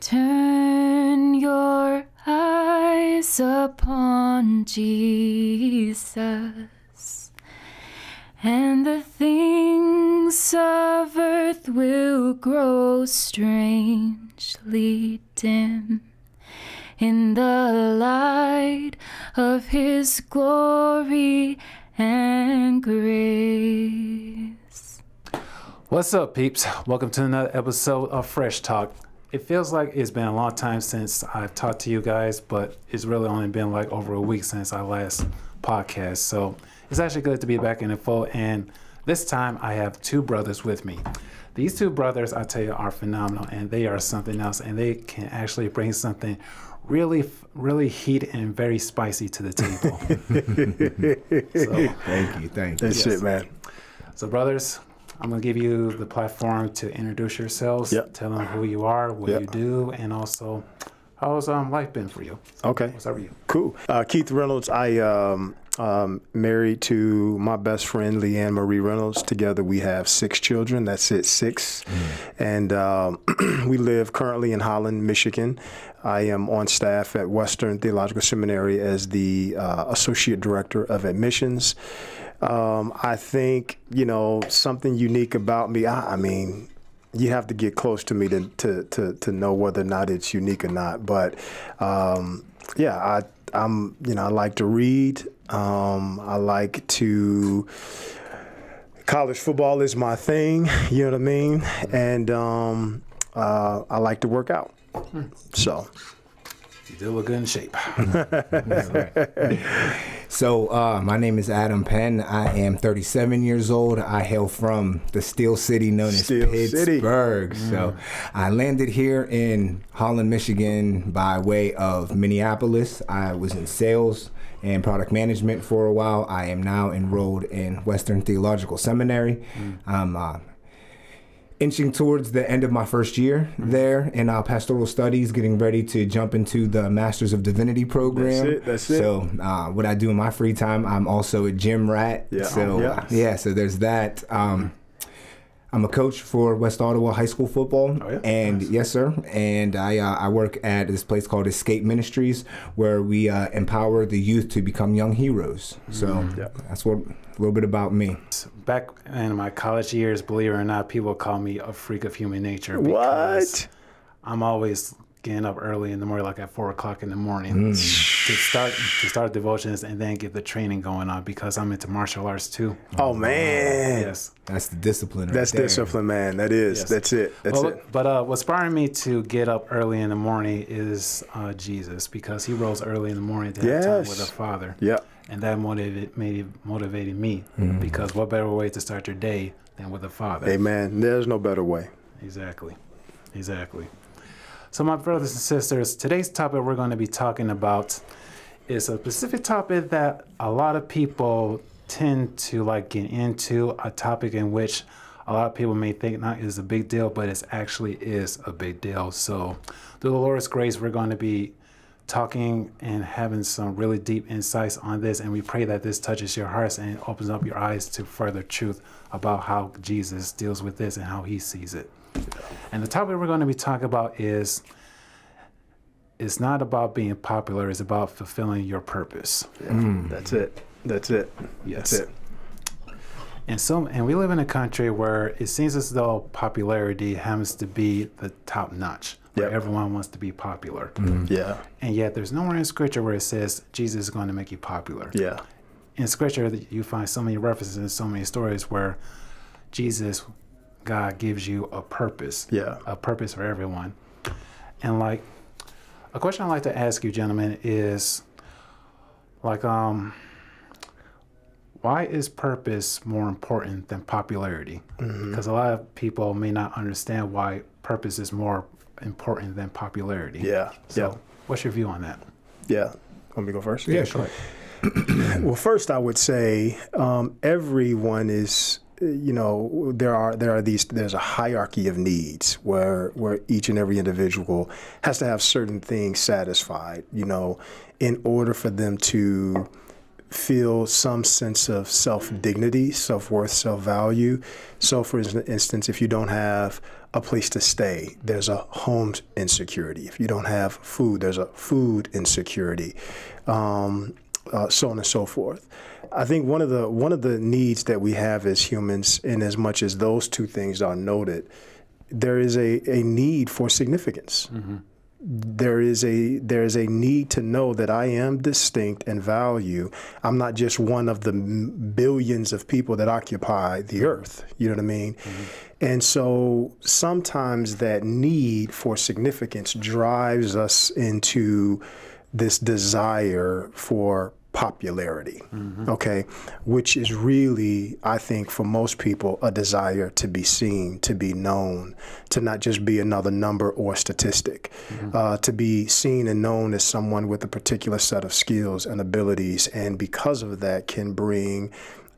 Turn your eyes upon Jesus, and the things of earth will grow strangely dim in the light of his glory and grace. What's up, peeps? Welcome to another episode of Fresh Talk. It feels like it's been a long time since I've talked to you guys, but it's really only been like over a week since our last podcast. So it's actually good to be back in the fold. And this time I have two brothers with me. These two brothers, I tell you, are phenomenal and they are something else and they can actually bring something really, really heat and very spicy to the table. so, thank you, thank you. That's yes. it, man. So, brothers, I'm gonna give you the platform to introduce yourselves, yep. tell them who you are, what yep. you do, and also how's um, life been for you. Okay. What's up with you? Cool. Uh, Keith Reynolds. I um, um, married to my best friend Leanne Marie Reynolds. Together we have six children. That's it, six. Mm. And um, we live currently in Holland, Michigan. I am on staff at Western Theological Seminary as the uh, associate director of admissions. Um, I think you know something unique about me. I, I, mean, you have to get close to me to, to to to know whether or not it's unique or not. But um, yeah, I I'm you know I like to read. Um, I like to. College football is my thing. You know what I mean, and um, uh, I like to work out. Hmm. So. You do look good in shape. so, uh, my name is Adam Penn. I am 37 years old. I hail from the Steel City known Steel as Pittsburgh. City. So, mm. I landed here in Holland, Michigan by way of Minneapolis. I was in sales and product management for a while. I am now enrolled in Western Theological Seminary. Mm. I'm uh, inching towards the end of my first year mm-hmm. there in uh, pastoral studies, getting ready to jump into the Masters of Divinity program. That's it. That's it. So, uh, what I do in my free time, I'm also a gym rat. Yeah. So, yeah. yeah so there's that. Um, I'm a coach for West Ottawa High School football, oh, yeah? and nice. yes, sir. And I uh, I work at this place called Escape Ministries, where we uh, empower the youth to become young heroes. So mm-hmm. yeah. that's what a little bit about me. Back in my college years, believe it or not, people call me a freak of human nature. What? I'm always getting up early in the morning, like at four o'clock in the morning, mm. To start to start devotions and then get the training going on because I'm into martial arts too. Oh man, yes, that's the discipline. Right that's there. discipline, man. That is. Yes. That's it. That's well, it. But uh, what's inspiring me to get up early in the morning is uh, Jesus because he rose early in the morning to have time with the Father. Yeah. And that motivated motivated me mm. because what better way to start your day than with the Father? Amen. There's no better way. Exactly. Exactly. So, my brothers and sisters, today's topic we're going to be talking about is a specific topic that a lot of people tend to like get into, a topic in which a lot of people may think not is a big deal, but it actually is a big deal. So, through the Lord's grace, we're going to be talking and having some really deep insights on this. And we pray that this touches your hearts and opens up your eyes to further truth about how Jesus deals with this and how he sees it. And the topic we're going to be talking about is it's not about being popular, it's about fulfilling your purpose. Yeah, mm. That's it. That's it. Yes. That's it. And so and we live in a country where it seems as though popularity happens to be the top notch. Where yep. everyone wants to be popular. Mm. Yeah. And yet there's nowhere in scripture where it says Jesus is going to make you popular. Yeah. In scripture you find so many references and so many stories where Jesus God gives you a purpose. Yeah. A purpose for everyone. And like a question I'd like to ask you, gentlemen, is like um why is purpose more important than popularity? Mm-hmm. Because a lot of people may not understand why purpose is more important than popularity. Yeah. So yeah. what's your view on that? Yeah. Want me to go first? Yeah, sure. well, first I would say um, everyone is you know there are there are these there's a hierarchy of needs where where each and every individual has to have certain things satisfied you know in order for them to feel some sense of self dignity self worth self value so for instance if you don't have a place to stay, there's a home insecurity. If you don't have food, there's a food insecurity, um, uh, so on and so forth. I think one of the one of the needs that we have as humans, in as much as those two things are noted, there is a, a need for significance. Mm-hmm. There is a there is a need to know that I am distinct and value. I'm not just one of the billions of people that occupy the earth. You know what I mean? Mm-hmm. And so sometimes that need for significance drives us into this desire for popularity, mm-hmm. okay, which is really, I think, for most people, a desire to be seen, to be known, to not just be another number or statistic, mm-hmm. uh, to be seen and known as someone with a particular set of skills and abilities, and because of that, can bring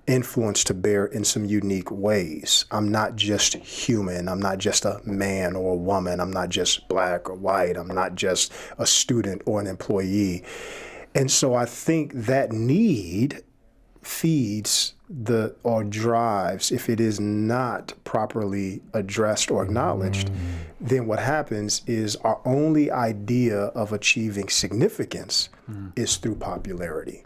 influence to bear in some unique ways. I'm not just human. I'm not just a man or a woman. I'm not just black or white. I'm not just a student or an employee. And so I think that need feeds the or drives if it is not properly addressed or acknowledged mm. then what happens is our only idea of achieving significance mm. is through popularity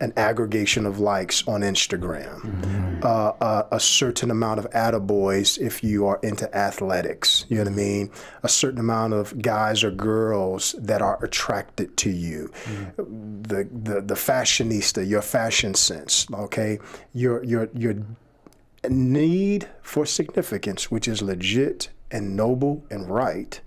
an aggregation of likes on Instagram, mm-hmm. uh, uh, a certain amount of attaboys if you are into athletics, you know what I mean? A certain amount of guys or girls that are attracted to you, mm-hmm. the, the the fashionista, your fashion sense, okay, your your your need for significance, which is legit and noble and right.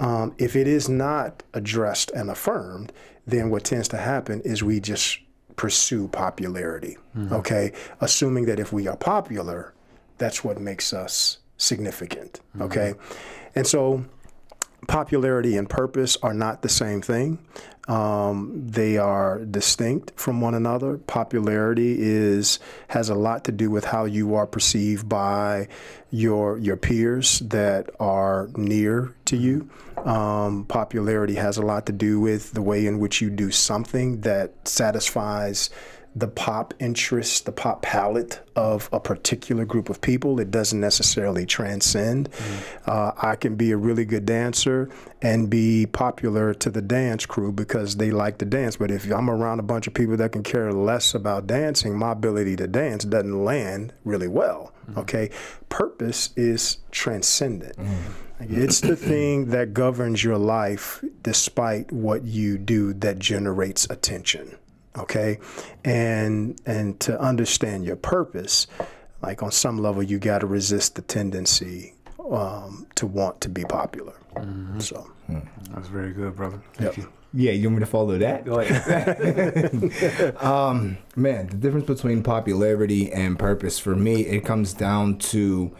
Um, if it is not addressed and affirmed, then what tends to happen is we just pursue popularity. Mm-hmm. Okay, assuming that if we are popular, that's what makes us significant. Mm-hmm. Okay, and so popularity and purpose are not the same thing. Um, they are distinct from one another. Popularity is has a lot to do with how you are perceived by your your peers that are near to you. Um, popularity has a lot to do with the way in which you do something that satisfies the pop interest, the pop palette of a particular group of people. It doesn't necessarily transcend. Mm-hmm. Uh, I can be a really good dancer and be popular to the dance crew because they like to dance. But if I'm around a bunch of people that can care less about dancing, my ability to dance doesn't land really well. Mm-hmm. Okay, purpose is transcendent. Mm-hmm. It's the thing that governs your life despite what you do that generates attention okay and and to understand your purpose like on some level you got to resist the tendency um, to want to be popular mm-hmm. so hmm. that's very good brother thank yep. you yeah, you want me to follow that? Go ahead. um, man, the difference between popularity and purpose for me, it comes down to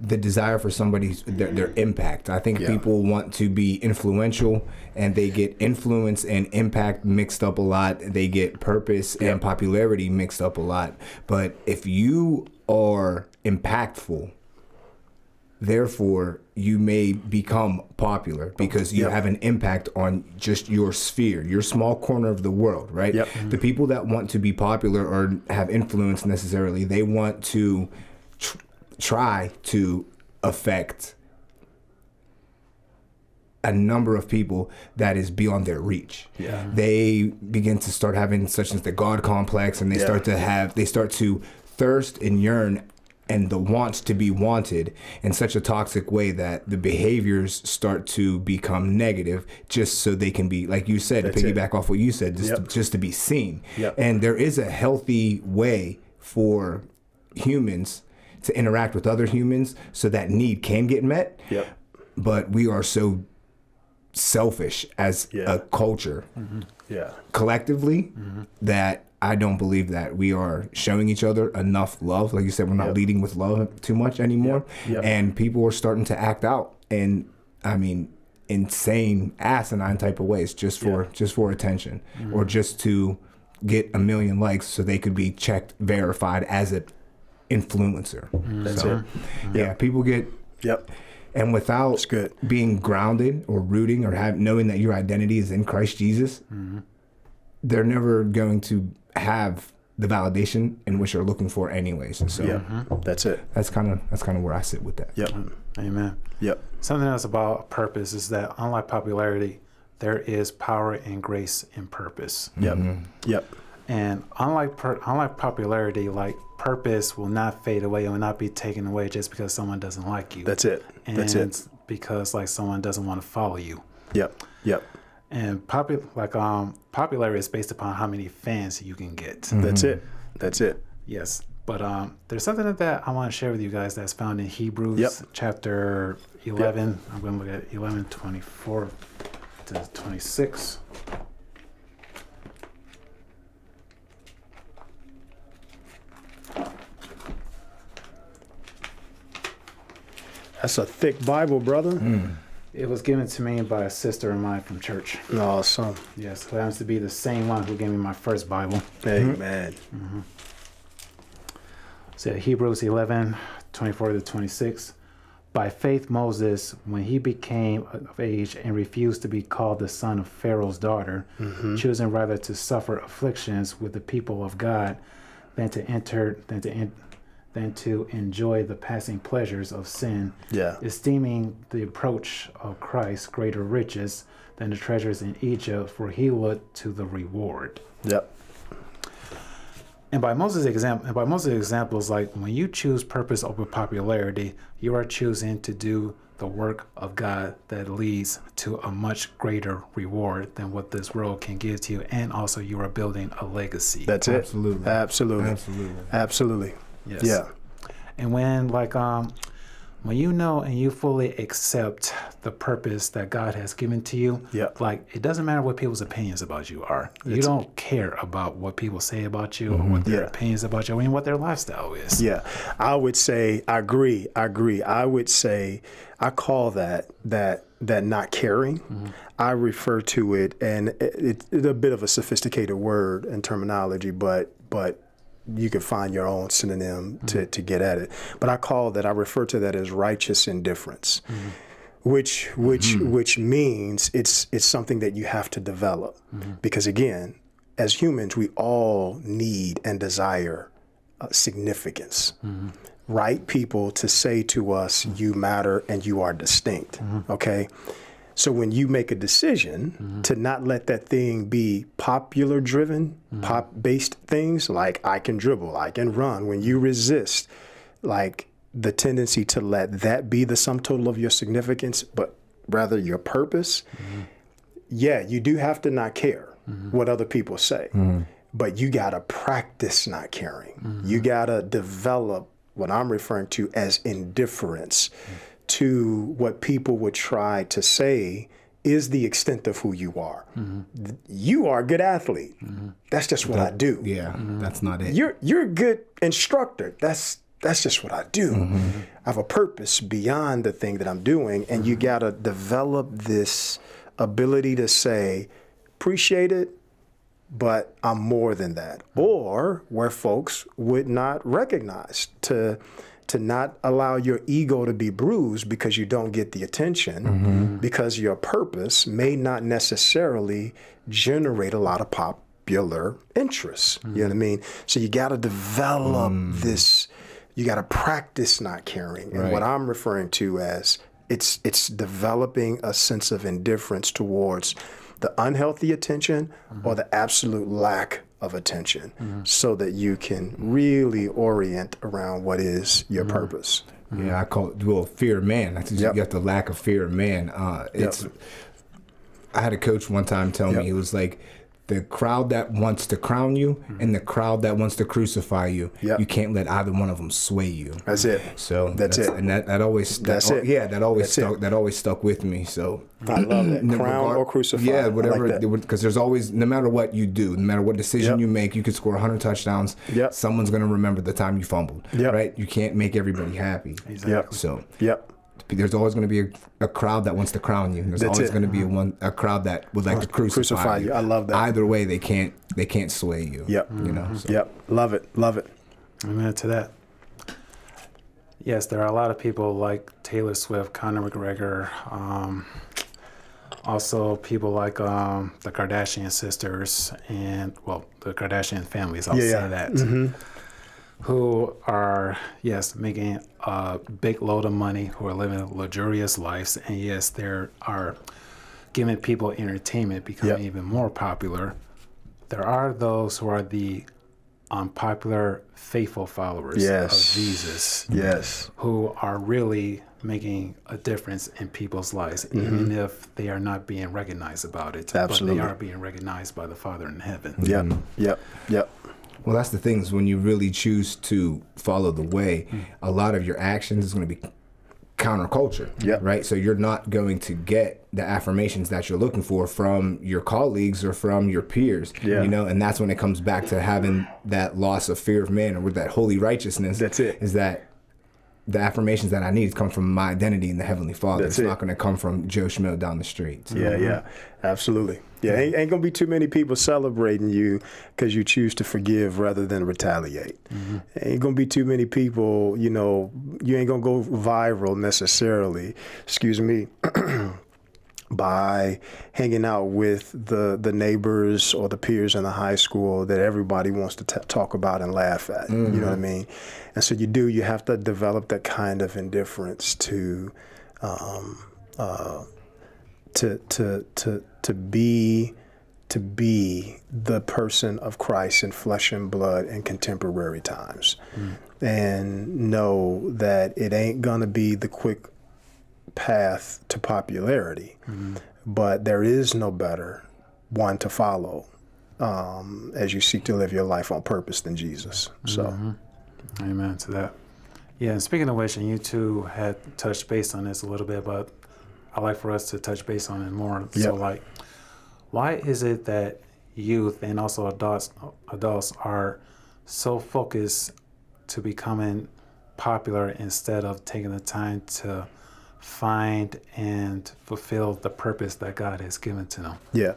the desire for somebody's their, their mm-hmm. impact. I think yeah. people want to be influential and they get influence and impact mixed up a lot. They get purpose yeah. and popularity mixed up a lot. But if you are impactful, therefore you may become popular because you yep. have an impact on just your sphere, your small corner of the world, right? Yep. The people that want to be popular or have influence necessarily, they want to try to affect a number of people that is beyond their reach. Yeah. They begin to start having such as the God complex and they yeah. start to have they start to thirst and yearn and the wants to be wanted in such a toxic way that the behaviors start to become negative just so they can be like you said That's to piggyback it. off what you said just yep. to, just to be seen. Yep. And there is a healthy way for humans to interact with other humans so that need can get met. Yep. But we are so selfish as yeah. a culture, mm-hmm. yeah, collectively, mm-hmm. that I don't believe that we are showing each other enough love. Like you said, we're not yep. leading with love too much anymore, yep. Yep. and people are starting to act out. And I mean, insane asinine type of ways just for just for attention mm-hmm. or just to get a million likes so they could be checked verified as a influencer. Mm-hmm. That's so, it. Yeah, people get. Yep. And without being grounded or rooting or have, knowing that your identity is in Christ Jesus, mm-hmm. they're never going to have the validation in which you're looking for anyways. And so Yeah, that's it. that's kind of that's kind of where I sit with that. Yep, Amen. yep. Something else about purpose is that unlike popularity, there is power and grace in purpose. Yep. Yep. And unlike per, unlike popularity, like purpose will not fade away. It will not be taken away just because someone doesn't like you. That's it. and That's it. because like someone doesn't want to follow you. Yep. Yep. And popu- like um popularity is based upon how many fans you can get. That's it. That's it. Yes. But um there's something that I want to share with you guys that's found in Hebrews Yep. chapter 11. I'm going to look at 11 24 to 26. That's a thick Bible, brother. Hmm. It was given to me by a sister of mine from church. Awesome. Yes, who happens to be the same one who gave me my first Bible. Amen. Mm-hmm. So Hebrews 11, 24 to 26. By faith, Moses, when he became of age and refused to be called the son of Pharaoh's daughter, mm-hmm. choosing rather to suffer afflictions with the people of God than to enter than to en- than to enjoy the passing pleasures of sin, Yeah. esteeming the approach of Christ greater riches than the treasures in Egypt, for he looked to the reward. Yep. And by Moses' example, and by Moses' examples, like when you choose purpose over popularity, you are choosing to do the work of God that leads to a much greater reward than what this world can give to you, and also you are building a legacy. That's it. Absolutely. Absolutely. Absolutely. Absolutely. Yes. Yeah. And when like um when you know and you fully accept the purpose that God has given to you, Yeah. like it doesn't matter what people's opinions about you are. you don't care about what people say about you or what their Yeah. opinions about you, I mean what their lifestyle is. Yeah, I would say I agree. I agree. I would say I call that that that not caring. I refer to it, and it, it's a bit of a sophisticated word and terminology, but but you can find your own synonym to mm-hmm. to get at it. But I call that. I refer to that as righteous indifference. Mm-hmm. Which which mm-hmm. which means it's it's something that you have to develop because again, as humans, we all need and desire uh, significance. Right people to say to us, you matter and you are distinct. Okay. So when you make a decision mm-hmm. to not let that thing be popular driven, mm-hmm. pop based things like I can dribble, I can run, when you resist, like the tendency to let that be the sum total of your significance, but rather your purpose, mm-hmm. yeah, you do have to not care what other people say, but you got to practice not caring. You got to develop what I'm referring to as indifference to what people would try to say is the extent of who you are. Th- You are a good athlete. Mm-hmm. That's just what I do. Yeah, mm-hmm. that's not it. You're you're a good instructor. That's that's just what I do. I have a purpose beyond the thing that I'm doing, and you got to develop this ability to say, appreciate it, but I'm more than that. Or where folks would not recognize to to not allow your ego to be bruised because you don't get the attention mm-hmm. because your purpose may not necessarily generate a lot of popular interest. You know what I mm-hmm. mean? So you got to develop mm. this you got to practice not caring. And what I'm referring to as it's it's developing a sense of indifference towards the unhealthy attention or mm-hmm. the absolute lack of attention so that you can really orient around what is your purpose. Yeah, I call it well fear of man. That's Yep. you got the lack of fear of man. Uh, it's. I had a coach one time tell Yep. me he was like, the crowd that wants to crown you mm-hmm. and the crowd that wants to crucify you. Yep. You can't let either one of them sway you. That's it. So That's it. and that, that always that, That's it. Yeah, that always That's it. stuck. That always stuck with me. So I love that. Crown regard- or crucify. Yeah, whatever. Because there's always, no matter what you do, no matter what decision Yep. you make, you could score 100 touchdowns. Yep. Someone's gonna remember the time you fumbled. Yep. Right. You can't make everybody happy. Yep. So Yep. There's always going to be a, a crowd that wants to crown you. There's That's always it. going to be a one a crowd that would like to crucify, Crucify you. I love that. Either way, they can't they can't sway you. Yep. You know. So. Yep. Love it. Love it. Amen to that. Yes, there are a lot of people like Taylor Swift, Conor McGregor, um, also people like um, the Kardashian sisters and well, the Kardashian families. I'll Yeah, say yeah. that. Mm-hmm. Who are yes making a big load of money, who are living luxurious lives, and yes, there are giving people entertainment, becoming Yep. even more popular. There are those who are the unpopular faithful followers Yes. of Jesus Yes. who are really making a difference in people's lives, mm-hmm. even if they are not being recognized about it. Absolutely. But they are being recognized by the Father in heaven. Yep. Yep. Yep. Well, that's the thing is when you really choose to follow the way, Hmm. a lot of your actions is going to be counterculture. Right. So you're not going to get the affirmations that you're looking for from your colleagues or from your peers. Yeah. You know, and that's when it comes back to having that loss of fear of man or with that holy righteousness. That's it. Is that the affirmations that I need come from my identity in the Heavenly Father. That's it's it. not going to come from Joe Schmo down the street. So- Yeah, yeah, mm-hmm. absolutely. Yeah, ain't, ain't gonna be too many people celebrating you because you choose to forgive rather than retaliate. Mm-hmm. Ain't gonna be too many people, you know, you ain't gonna go viral necessarily. Excuse me. by hanging out with the the neighbors or the peers in the high school that everybody wants to t- talk about and laugh at. You know what I mean? And so you do. You have to develop that kind of indifference to. Um, uh, to to to to be to be the person of Christ in flesh and blood in contemporary times, and know that it ain't gonna be the quick path to popularity, but there is no better one to follow um, as you seek to live your life on purpose than Jesus. So. Amen to that. Yeah, and speaking of which, and you two had touched base on this a little bit, but I'd like for us to touch base on it more. So, Yep. like, why is it that youth and also adults adults are so focused to becoming popular instead of taking the time to find and fulfill the purpose that God has given to them? Yeah.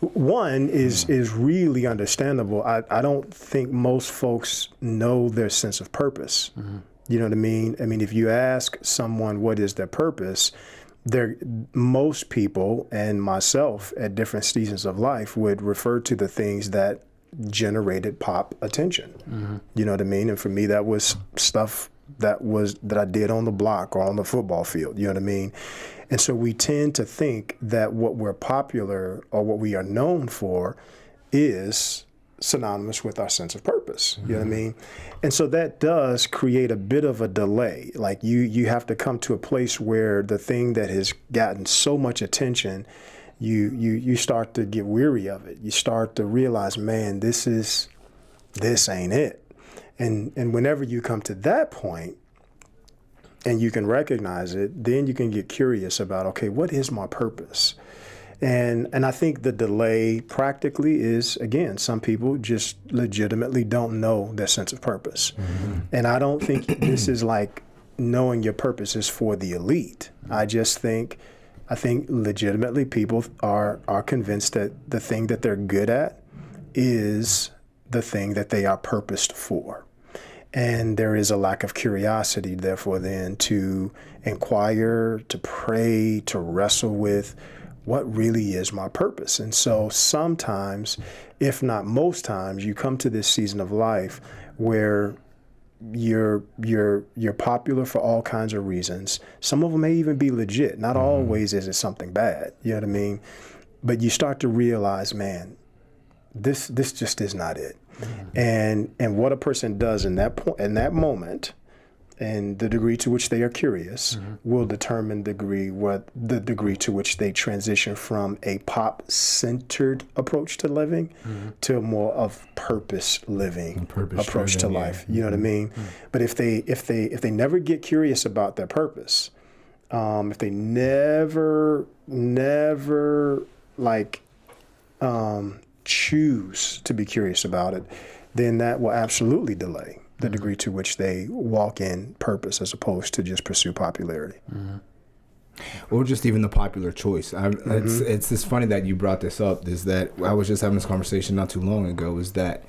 One is mm. is really understandable. I, I don't think most folks know their sense of purpose. Mm-hmm. You know what I mean? I mean, if you ask someone what is their purpose, there most people and myself at different seasons of life would refer to the things that generated pop attention. Mm-hmm. You know what I mean? And for me that was stuff that was that I did on the block or on the football field, you know what I mean? And so we tend to think that what we're popular or what we are known for is synonymous with our sense of purpose. You know what I mm-hmm. mean? And so that does create a bit of a delay. Like you you have to come to a place where the thing that has gotten so much attention, you you you start to get weary of it. You start to realize, man, this is this ain't it. And and whenever you come to that point, and you can recognize it, then you can get curious about, okay, what is my purpose? And and I think the delay practically is again, some people just legitimately don't know their sense of purpose. Mm-hmm. And I don't think this is like knowing your purpose is for the elite. I just think I think legitimately people are are convinced that the thing that they're good at is the thing that they are purposed for. And there is a lack of curiosity, therefore, then to inquire, to pray, to wrestle with what really is my purpose. And so sometimes, if not most times, you come to this season of life where you're you're you're popular for all kinds of reasons. Some of them may even be legit. Not mm-hmm. always is it something bad. You know what I mean? But you start to realize, man, this this just is not it. Mm-hmm. And and what a person does in that point in that moment and the degree to which they are curious mm-hmm. will determine the degree what the degree to which they transition from a pop centered approach to living mm-hmm. to a more of purpose living purpose approach to driven, yeah. life. You know what I mean? But if they if they if they never get curious about their purpose, um, if they never never like um, choose to be curious about it, then that will absolutely delay the mm-hmm. degree to which they walk in purpose as opposed to just pursue popularity. Mm-hmm. or just even the popular choice. I, It's mm-hmm. it's just funny that you brought this up. Is that I was just having this conversation not too long ago. Is that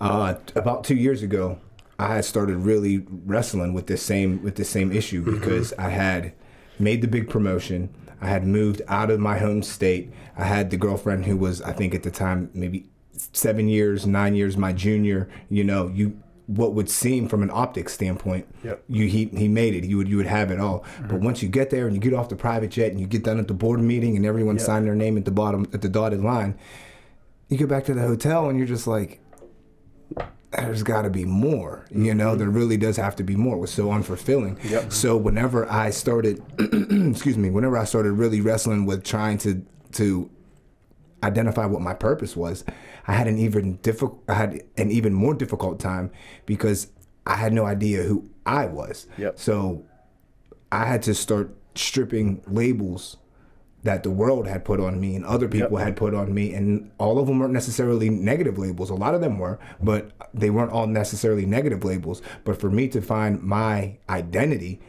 uh, about two years ago, I had started really wrestling with this same with this same issue because I had made the big promotion. I had moved out of my home state. I had the girlfriend who was, I think at the time, maybe seven years, nine years my junior. You know, you what would seem from an optics standpoint, Yep. you he he made it. You would you would have it all. Mm-hmm. But once you get there and you get off the private jet and you get done at the board meeting and everyone Yep. signed their name at the bottom at the dotted line, you go back to the hotel and you're just like, there's got to be more. You know, mm-hmm. there really does have to be more. It was so unfulfilling. Yep. So whenever I started, excuse me, whenever I started really wrestling with trying to to identify what my purpose was, I had an even difficult, I had an even more difficult time because I had no idea who I was. Yep. So I had to start stripping labels that the world had put on me and other people Yep. had put on me and all of them weren't necessarily negative labels a lot of them were but they weren't all necessarily negative labels but for me to find my identity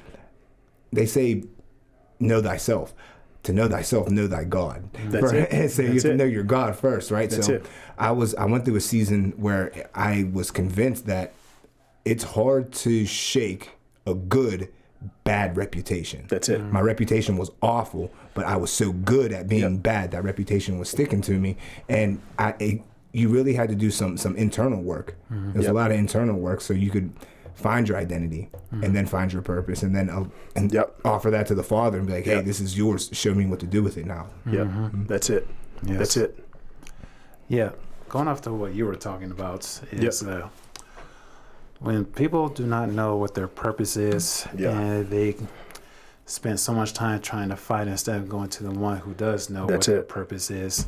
they say know thyself to know thyself know thy god That's For- it. so you That's have to it. know your god first right That's so it. i was i went through a season where i was convinced that it's hard to shake a good bad reputation That's it. my reputation was awful, but I was so good at being Yep. bad that reputation was sticking to me, and I it, you really had to do some some internal work. There's Yep. a lot of internal work, so you could find your identity and then find your purpose, and then uh, and Yep. offer that to the Father and be like, hey, Yep. this is yours. Show me what to do with it now. Yep. That's it. Yes. That's it. Yeah, going off to what you were talking about is uh, when people do not know what their purpose is Yeah. and they spend so much time trying to fight instead of going to the one who does know That's what their purpose is,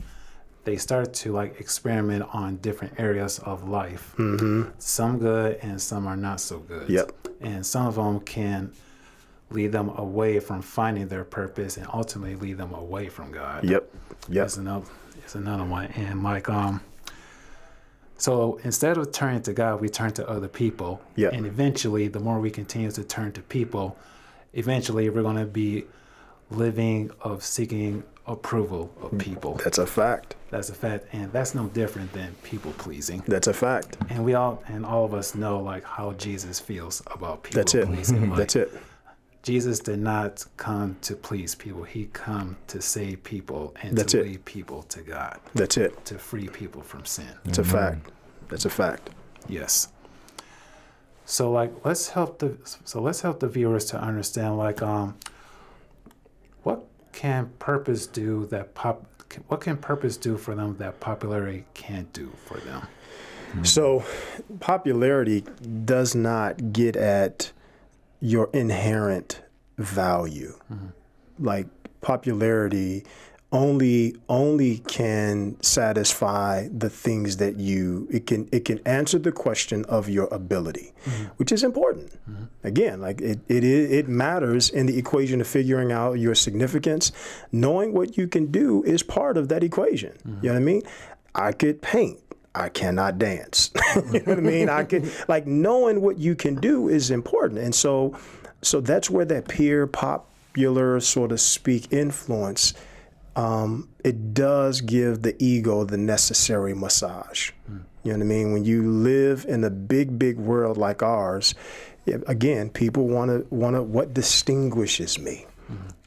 they start to like experiment on different areas of life. Mm-hmm. Some good and some are not so good. Yep. And some of them can lead them away from finding their purpose and ultimately lead them away from God Yep. Yep. is another is another one. And like um so instead of turning to God, we turn to other people. Yeah. And eventually the more we continue to turn to people, eventually we're gonna be living of seeking approval of mm, people. That's a fact. That's a fact. And that's no different than people pleasing. That's a fact. And we all and all of us know like how Jesus feels about people That's it. pleasing. Like, That's it. Jesus did not come to please people. He come to save people and That's to it. lead people to God, That's it. to free people from sin. It's a fact. That's a fact. Yes. So like let's help the so let's help the viewers to understand like um what can purpose do that pop what can purpose do for them that popularity can't do for them? So, popularity does not get at your inherent value. Mm-hmm. Like popularity only only can satisfy the things that you it can it can answer the question of your ability, mm-hmm. which is important. Mm-hmm. Again, like it, it is it matters in the equation of figuring out your significance. Knowing what you can do is part of that equation. You know what I mean? I could paint. I cannot dance. you know what I mean? I could like knowing what you can do is important. And so so that's where that peer popular sort of speak influence um, it does give the ego the necessary massage. You know what I mean? When you live in a big, big world like ours, again, people want to want to what distinguishes me.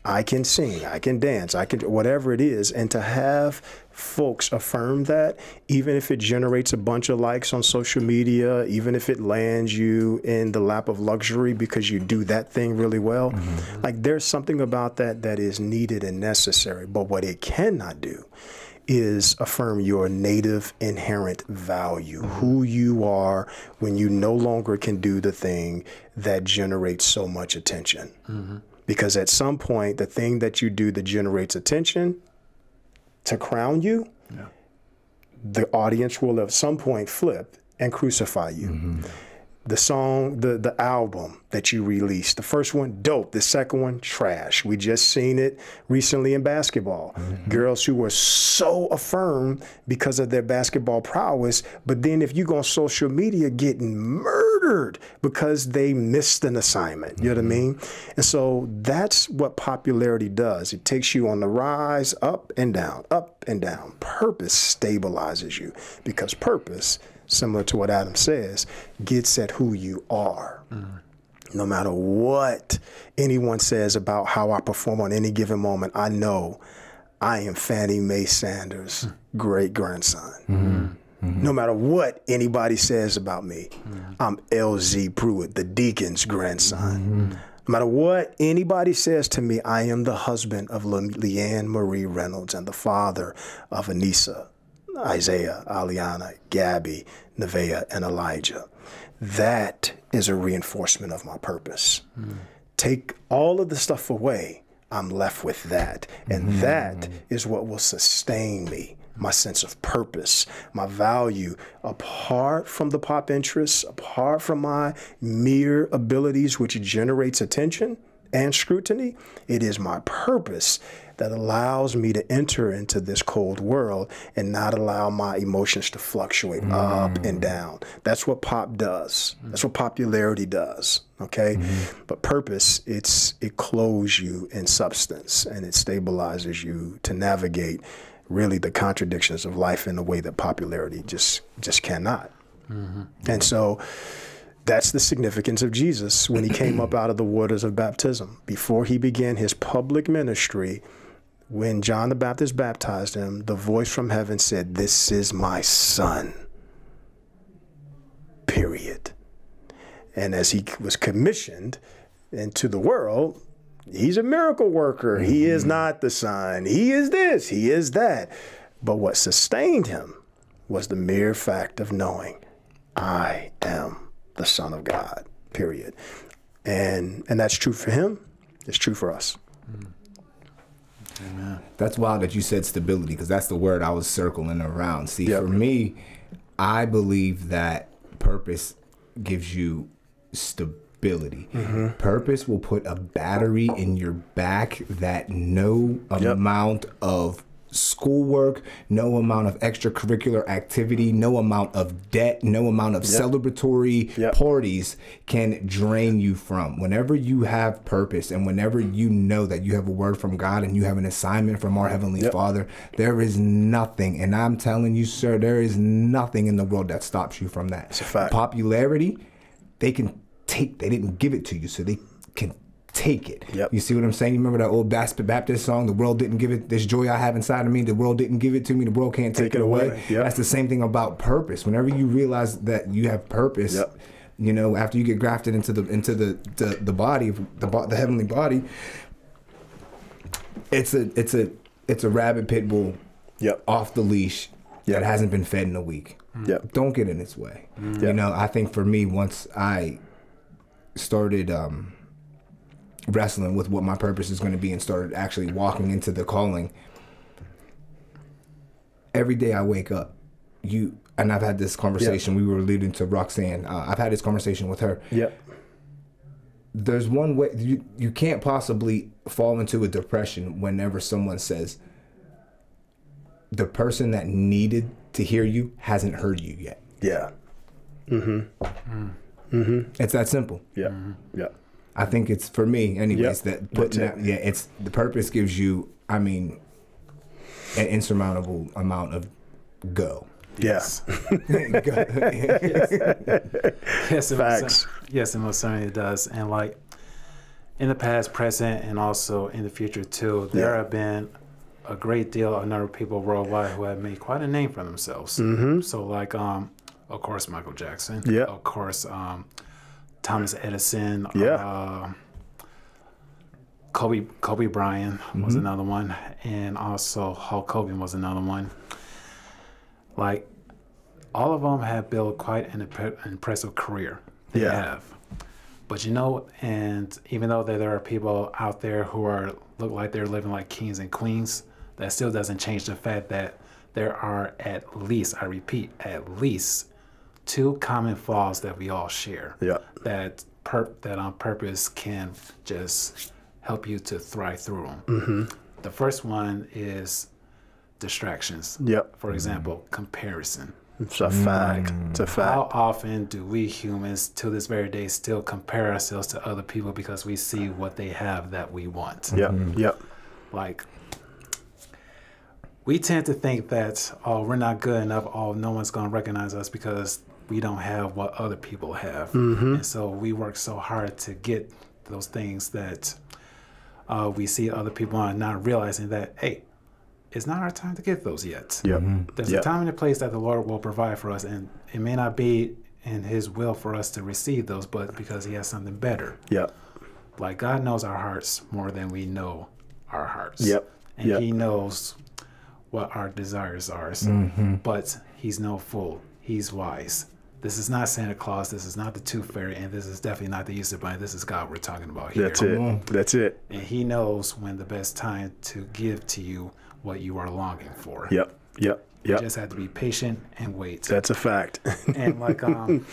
I can sing, I can dance, I can whatever it is, and to have folks affirm that, even if it generates a bunch of likes on social media, even if it lands you in the lap of luxury because you do that thing really well, mm-hmm. like there's something about that that is needed and necessary. But what it cannot do is affirm your native inherent value, who you are when you no longer can do the thing that generates so much attention. Mm-hmm. Because at some point, the thing that you do that generates attention to crown you, the audience will at some point flip and crucify you. Mm-hmm. The song, the the album that you released, the first one dope, the second one trash. We just seen it recently in basketball. Mm-hmm. Girls who were so affirmed because of their basketball prowess, but then if you go on social media getting murdered because they missed an assignment. You know what I mm-hmm. mean? And so that's what popularity does. It takes you on the rise, up and down, up and down. Purpose stabilizes you because purpose, similar to what Adam says, gets at who you are. No matter what anyone says about how I perform on any given moment, I know I am Fannie Mae Sanders' great grandson. Mm-hmm. Mm-hmm. No matter what anybody says about me, mm-hmm. I'm LZ Pruitt, the deacon's grandson. No matter what anybody says to me, I am the husband of Le- Leanne Marie Reynolds and the father of Anissa, Isaiah, Aliana, Gabby, Nevaeh, and Elijah. That is a reinforcement of my purpose. Mm. Take all of the stuff away, I'm left with that. And mm-hmm. that is what will sustain me my sense of purpose, my value, apart from the pop interests, apart from my mere abilities, which generates attention and scrutiny. It is my purpose that allows me to enter into this cold world and not allow my emotions to fluctuate mm. up and down. That's what pop does. That's what popularity does. Okay, mm-hmm. but purpose it's it clothes you in substance and it stabilizes you to navigate really the contradictions of life in a way that popularity just just cannot. Mm-hmm. And so that's the significance of Jesus when he came up out of the waters of baptism. Before he began his public ministry, when John the Baptist baptized him, the voice from heaven said, This is my son. Period. And as he was commissioned into the world, he's a miracle worker. He is mm-hmm. not the son. He is this. He is that. But what sustained him was the mere fact of knowing I am the Son of God. Period. And and that's true for him. It's true for us. Mm. Amen. That's wild that you said stability because that's the word I was circling around. See, yep. for me, I believe that purpose gives you stability. Mm-hmm. Purpose will put a battery in your back that no yep. amount of schoolwork, no amount of extracurricular activity, no amount of debt, no amount of yep. celebratory yep. parties can drain you from. Whenever you have purpose and whenever you know that you have a word from God and you have an assignment from our Heavenly yep. Father, there is nothing, and I'm telling you, sir, there is nothing in the world that stops you from that. It's a fact. Popularity, they can take. They didn't give it to you, so they can take it. Yep. You see what I'm saying? You remember that old Baptist song, "The world didn't give it this joy I have inside of me. The world didn't give it to me. The world can't take, take it away." away. Yep. That's the same thing about purpose. Whenever you realize that you have purpose, yep. you know, after you get grafted into the into the the, the body, the the heavenly body, it's a it's a it's a rabid pit bull, yep. off the leash that hasn't been fed in a week. Yep. Don't get in its way. You know, I think for me, once I started um, wrestling with what my purpose is going to be and started actually walking into the calling, every day I wake up, you and I've had this conversation. Yep. We were alluding to Roxanne. Uh, I've had this conversation with her. Yep. There's one way you you can't possibly fall into a depression whenever someone says the person that needed to hear you hasn't heard you yet. Yeah. Mm-hmm. Mm. Mm-hmm. It's that simple. Yeah. Mm-hmm. Yeah. I think it's for me, anyways. Yep. That putting that, yeah, it's the purpose gives you. I mean, an insurmountable amount of go. Yes. yes. yes. Facts. Yes, and most certainly it does. And like in the past, present, and also in the future too, there yeah. have been a great deal of number of people worldwide who have made quite a name for themselves. Mm-hmm. So like um of course, Michael Jackson. Yeah. Of course, um, Thomas Edison. Yeah. Uh, Kobe Kobe Bryant mm-hmm. was another one, and also Hulk Hogan was another one. Like, all of them have built quite an impressive career. They yeah. have. But you know, and even though there are people out there who are look like they're living like kings and queens, that still doesn't change the fact that there are at least, I repeat, at least two common flaws that we all share. Yeah. That per- that on purpose can just help you to thrive through them. Mm-hmm. The first one is distractions. Yep. For example, comparison. It's a fact. Mm. It's a fact. How often do we humans, to this very day, still compare ourselves to other people because we see what they have that we want? Yep. Mm-hmm. Yep. Like we tend to think that oh we're not good enough oh no one's going to recognize us because we don't have what other people have. Mm-hmm. And so we work so hard to get those things that uh, we see other people on, not realizing that, hey, it's not our time to get those yet. Yep. Mm-hmm. There's Yep. a time and a place that the Lord will provide for us, and it may not be in His will for us to receive those, but because He has something better. Yep. Like God knows our hearts more than we know our hearts. Yep. And Yep. He knows what our desires are. Mm-hmm. But He's no fool. He's wise. This is not Santa Claus. This is not the Tooth Fairy, and this is definitely not the Easter Bunny. This is God we're talking about here. That's it. That's it. And He knows when the best time to give to you what you are longing for. Yep. Yep. You Yep. just have to be patient and wait. That's a fact. and like um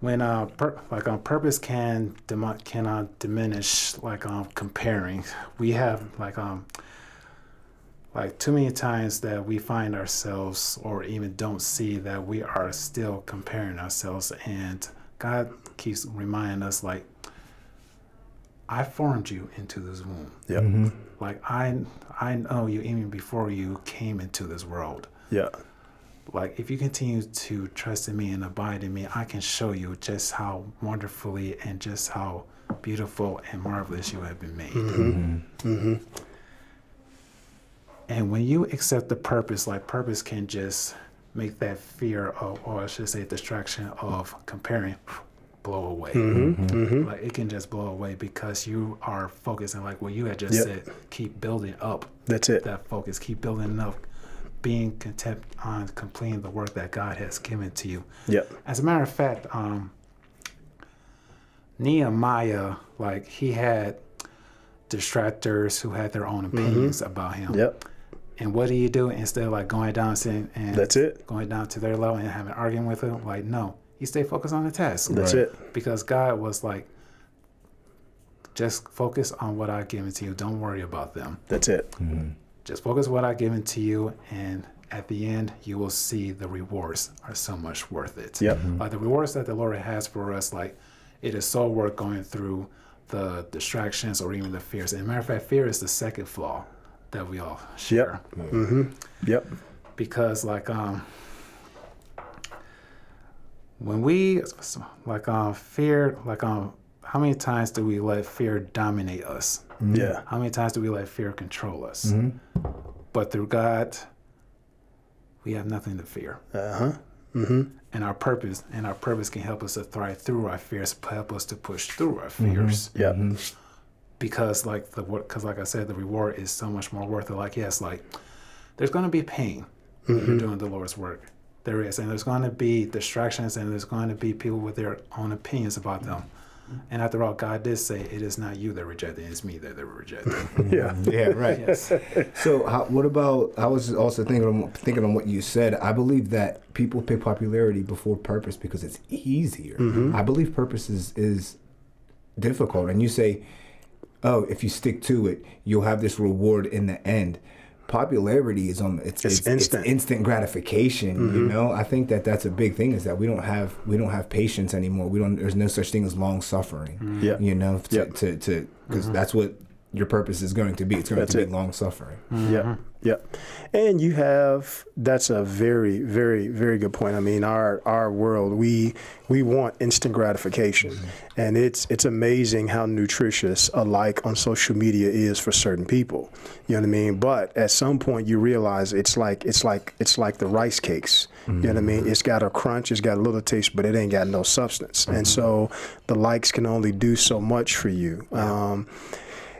when uh pur- like um purpose can dim- can uh, diminish like um comparing we have like um like too many times that we find ourselves or even don't see that we are still comparing ourselves. And god keeps reminding us like i formed you into this womb. Yep. Mm-hmm. like i i know you even before you came into this world. Yeah. like if you continue to trust in me and abide in me i can show you just how wonderfully and just how beautiful and marvelous you have been made mm-hmm. Mm-hmm. And when you accept the purpose like purpose can just make that fear of or i should say distraction of comparing blow away like it can just blow away because you are focusing like what you had just Yep. said keep building up That's it. that focus. Keep building up, being content on completing the work that God has given to you. Yep. As a matter of fact, um, Nehemiah, like he had distractors who had their own opinions about him. Mm-hmm. Yep. And what do you do instead of like going down saying and That's it. going down to their level and having an argument with them? Like, no, you stay focused on the task. That's Right. it. Because God was like, just focus on what I've given to you. Don't worry about them. That's it. Mm-hmm. Just focus what I've given to you, and at the end, you will see the rewards are so much worth it. Yep. Mm-hmm. Like the rewards that the Lord has for us, like it is so worth going through the distractions or even the fears. And matter of fact, fear is the second flaw that we all share. Yep. Because like um when we like um fear like um how many times do we let fear dominate us? Yeah. How many times do we let fear control us? But through God, we have nothing to fear. Uh huh. Mm-hmm. And our purpose, and our purpose can help us to thrive through our fears, help us to push through our fears. Yep. Because, like the work, because like I said, the reward is so much more worth it. Like yes, like there's going to be pain when you're mm-hmm. doing the Lord's work. There is, and there's going to be distractions, and there's going to be people with their own opinions about them. Mm-hmm. And after all, God did say, "It is not you that rejected; it's me that they were rejected." Yeah. Mm-hmm. Yeah, right. yes. So, how, what about? I was also thinking on, thinking on what you said. I believe that people pick popularity before purpose because it's easier. I believe purpose is is difficult, and you say, "Oh, if you stick to it, you'll have this reward in the end." Popularity is on it's It's it's, instant. it's instant gratification. You mm-hmm. know, I think that that's a big thing is that we don't have we don't have patience anymore. We don't. There's no such thing as long suffering. Mm-hmm. Yeah. You know, to Yep. to to because mm-hmm. that's what your purpose is going to be. It's going That's to be long suffering. Mm-hmm. Yeah, yeah. And you have that's a very, very, very good point. I mean, our our world, we we want instant gratification. Mm-hmm. And it's it's amazing how nutritious a like on social media is for certain people. You know what I mean? But at some point you realize it's like it's like it's like the rice cakes. You know what I mean? Mm-hmm. It's got a crunch, it's got a little taste, but it ain't got no substance. And so the likes can only do so much for you. Um,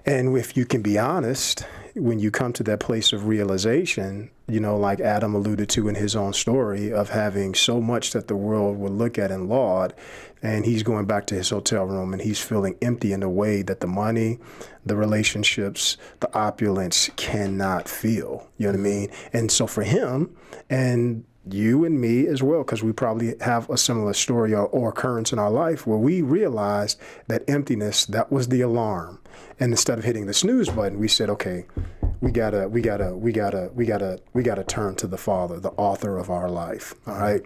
and if you can be honest, when you come to that place of realization, you know, like Adam alluded to in his own story of having so much that the world would look at and laud, and he's going back to his hotel room and he's feeling empty in a way that the money, the relationships, the opulence cannot feel. You know what I mean? And so for him, and you and me as well, because we probably have a similar story or, or occurrence in our life where we realized that emptiness, that was the alarm. And instead of hitting the snooze button, we said, okay, we gotta, we gotta, we gotta, we gotta, we gotta turn to the Father, the author of our life. All right.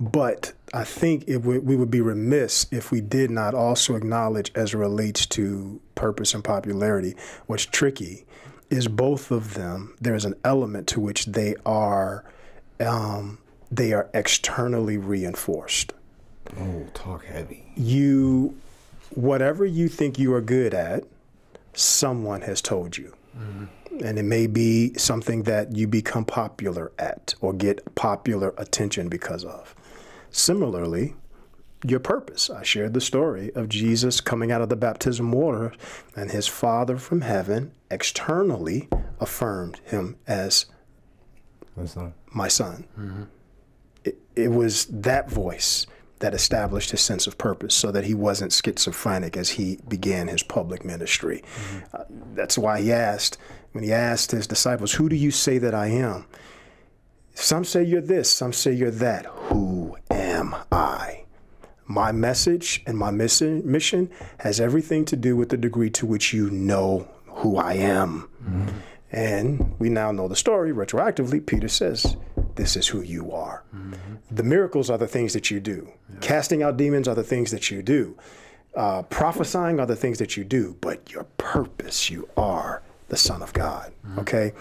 But I think it we would be remiss if we did not also acknowledge, as relates to purpose and popularity, what's tricky is both of them. There is an element to which they are, um, they are externally reinforced. Oh, talk heavy. You, whatever you think you are good at, someone has told you. Mm-hmm. And it may be something that you become popular at or get popular attention because of. Similarly, your purpose. I shared the story of Jesus coming out of the baptism water, and his Father from heaven externally affirmed him as son. My son. Mm-hmm. It, it was that voice that established his sense of purpose so that he wasn't schizophrenic as he began his public ministry. Mm-hmm. Uh, that's why he asked, when he asked his disciples, Who do you say that I am? Some say you're this, some say you're that. Who am I? My message and my mission has everything to do with the degree to which you know who I am. Mm-hmm. And we now know the story retroactively. Peter says, This is who you are. Mm-hmm. The miracles are the things that you do, yeah. casting out demons are the things that you do, uh, prophesying are the things that you do, but your purpose, you are the Son of God. Mm-hmm. Okay?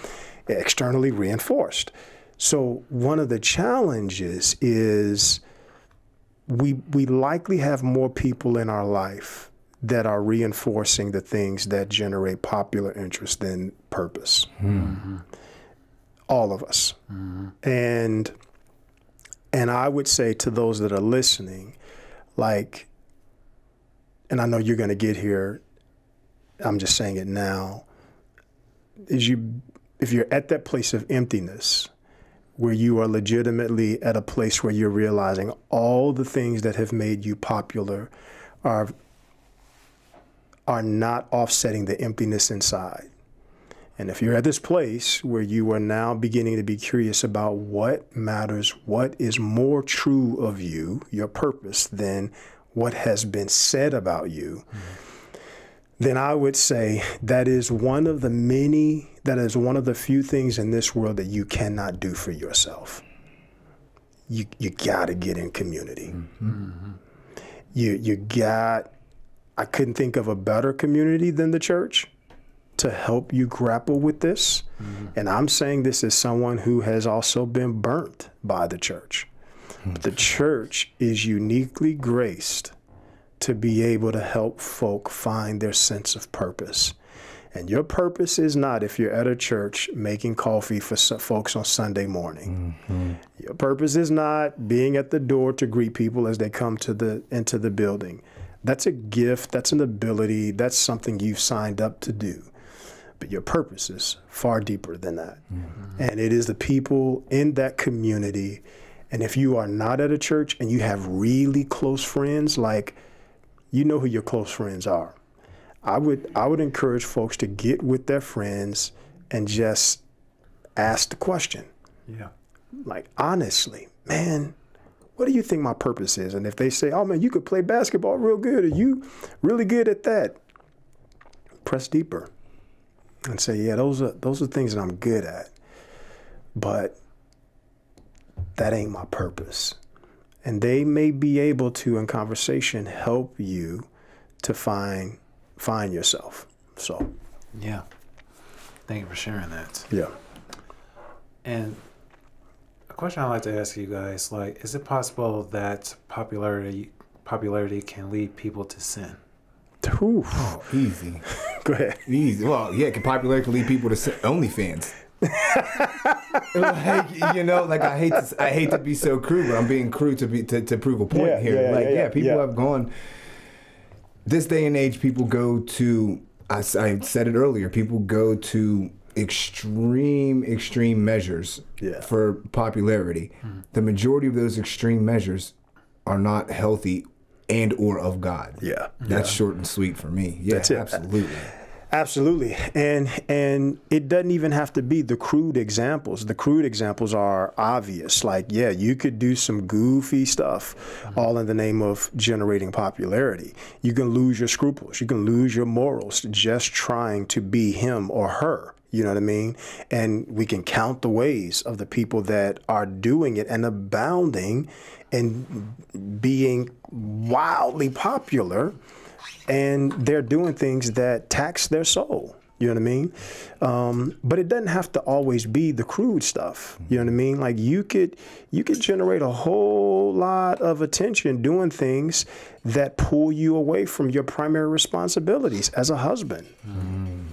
Externally reinforced. So, one of the challenges is we, we likely have more people in our life that are reinforcing the things that generate popular interest than purpose. Mm-hmm. All of us. Mm-hmm. And and I would say to those that are listening, like, and I know you're going to get here. I'm just saying it now. Is you if you're at that place of emptiness where you are legitimately at a place where you're realizing all the things that have made you popular are are not offsetting the emptiness inside. And if you're at this place where you are now beginning to be curious about what matters, what is more true of you, your purpose, than what has been said about you, mm-hmm. then I would say that is one of the many, that is one of the few things in this world that you cannot do for yourself. You, you got to get in community. Mm-hmm. You, you got I couldn't think of a better community than the church to help you grapple with this. Mm-hmm. And I'm saying this as someone who has also been burnt by the church. Mm-hmm. The church is uniquely graced to be able to help folk find their sense of purpose. And your purpose is not, if you're at a church, making coffee for folks on Sunday morning. Mm-hmm. Your purpose is not being at the door to greet people as they come to the into the building. That's a gift, that's an ability, that's something you've signed up to do. But your purpose is far deeper than that. Mm-hmm. And it is the people in that community. And if you are not at a church and you have really close friends, like you know who your close friends are. I would I would encourage folks to get with their friends and just ask the question. Yeah. Like honestly, man, what do you think my purpose is? And if they say, oh man, you could play basketball real good, or you really good at that, press deeper and say, yeah, those are those are things that I'm good at. But that ain't my purpose. And they may be able to, in conversation, help you to find find yourself. So Yeah. Thank you for sharing that. Yeah. And question I'd like to ask you guys: like, is it possible that popularity popularity can lead people to sin? Oof. Oh, easy. Go ahead. Easy. Well, yeah, can popularity can lead people to sin. OnlyFans. like, you know, like I hate to I hate to be so crude, but I'm being crude to be to, to prove a point yeah, here. Yeah, like, yeah, yeah people have gone. This day and age, people go to. I, I said it earlier. People go to extreme, extreme measures yeah. for popularity. Mm-hmm. The majority of those extreme measures are not healthy and or of God. Yeah. That's yeah. short and sweet for me. Yeah, That's it. absolutely. Absolutely. And and it doesn't even have to be the crude examples. The crude examples are obvious. Like, yeah, you could do some goofy stuff mm-hmm. all in the name of generating popularity. You can lose your scruples. You can lose your morals just trying to be him or her. You know what I mean? And we can count the ways of the people that are doing it and abounding and being wildly popular. And they're doing things that tax their soul. You know what I mean? Um, but it doesn't have to always be the crude stuff. You know what I mean? Like you could you could generate a whole lot of attention doing things that pull you away from your primary responsibilities as a husband. Mm.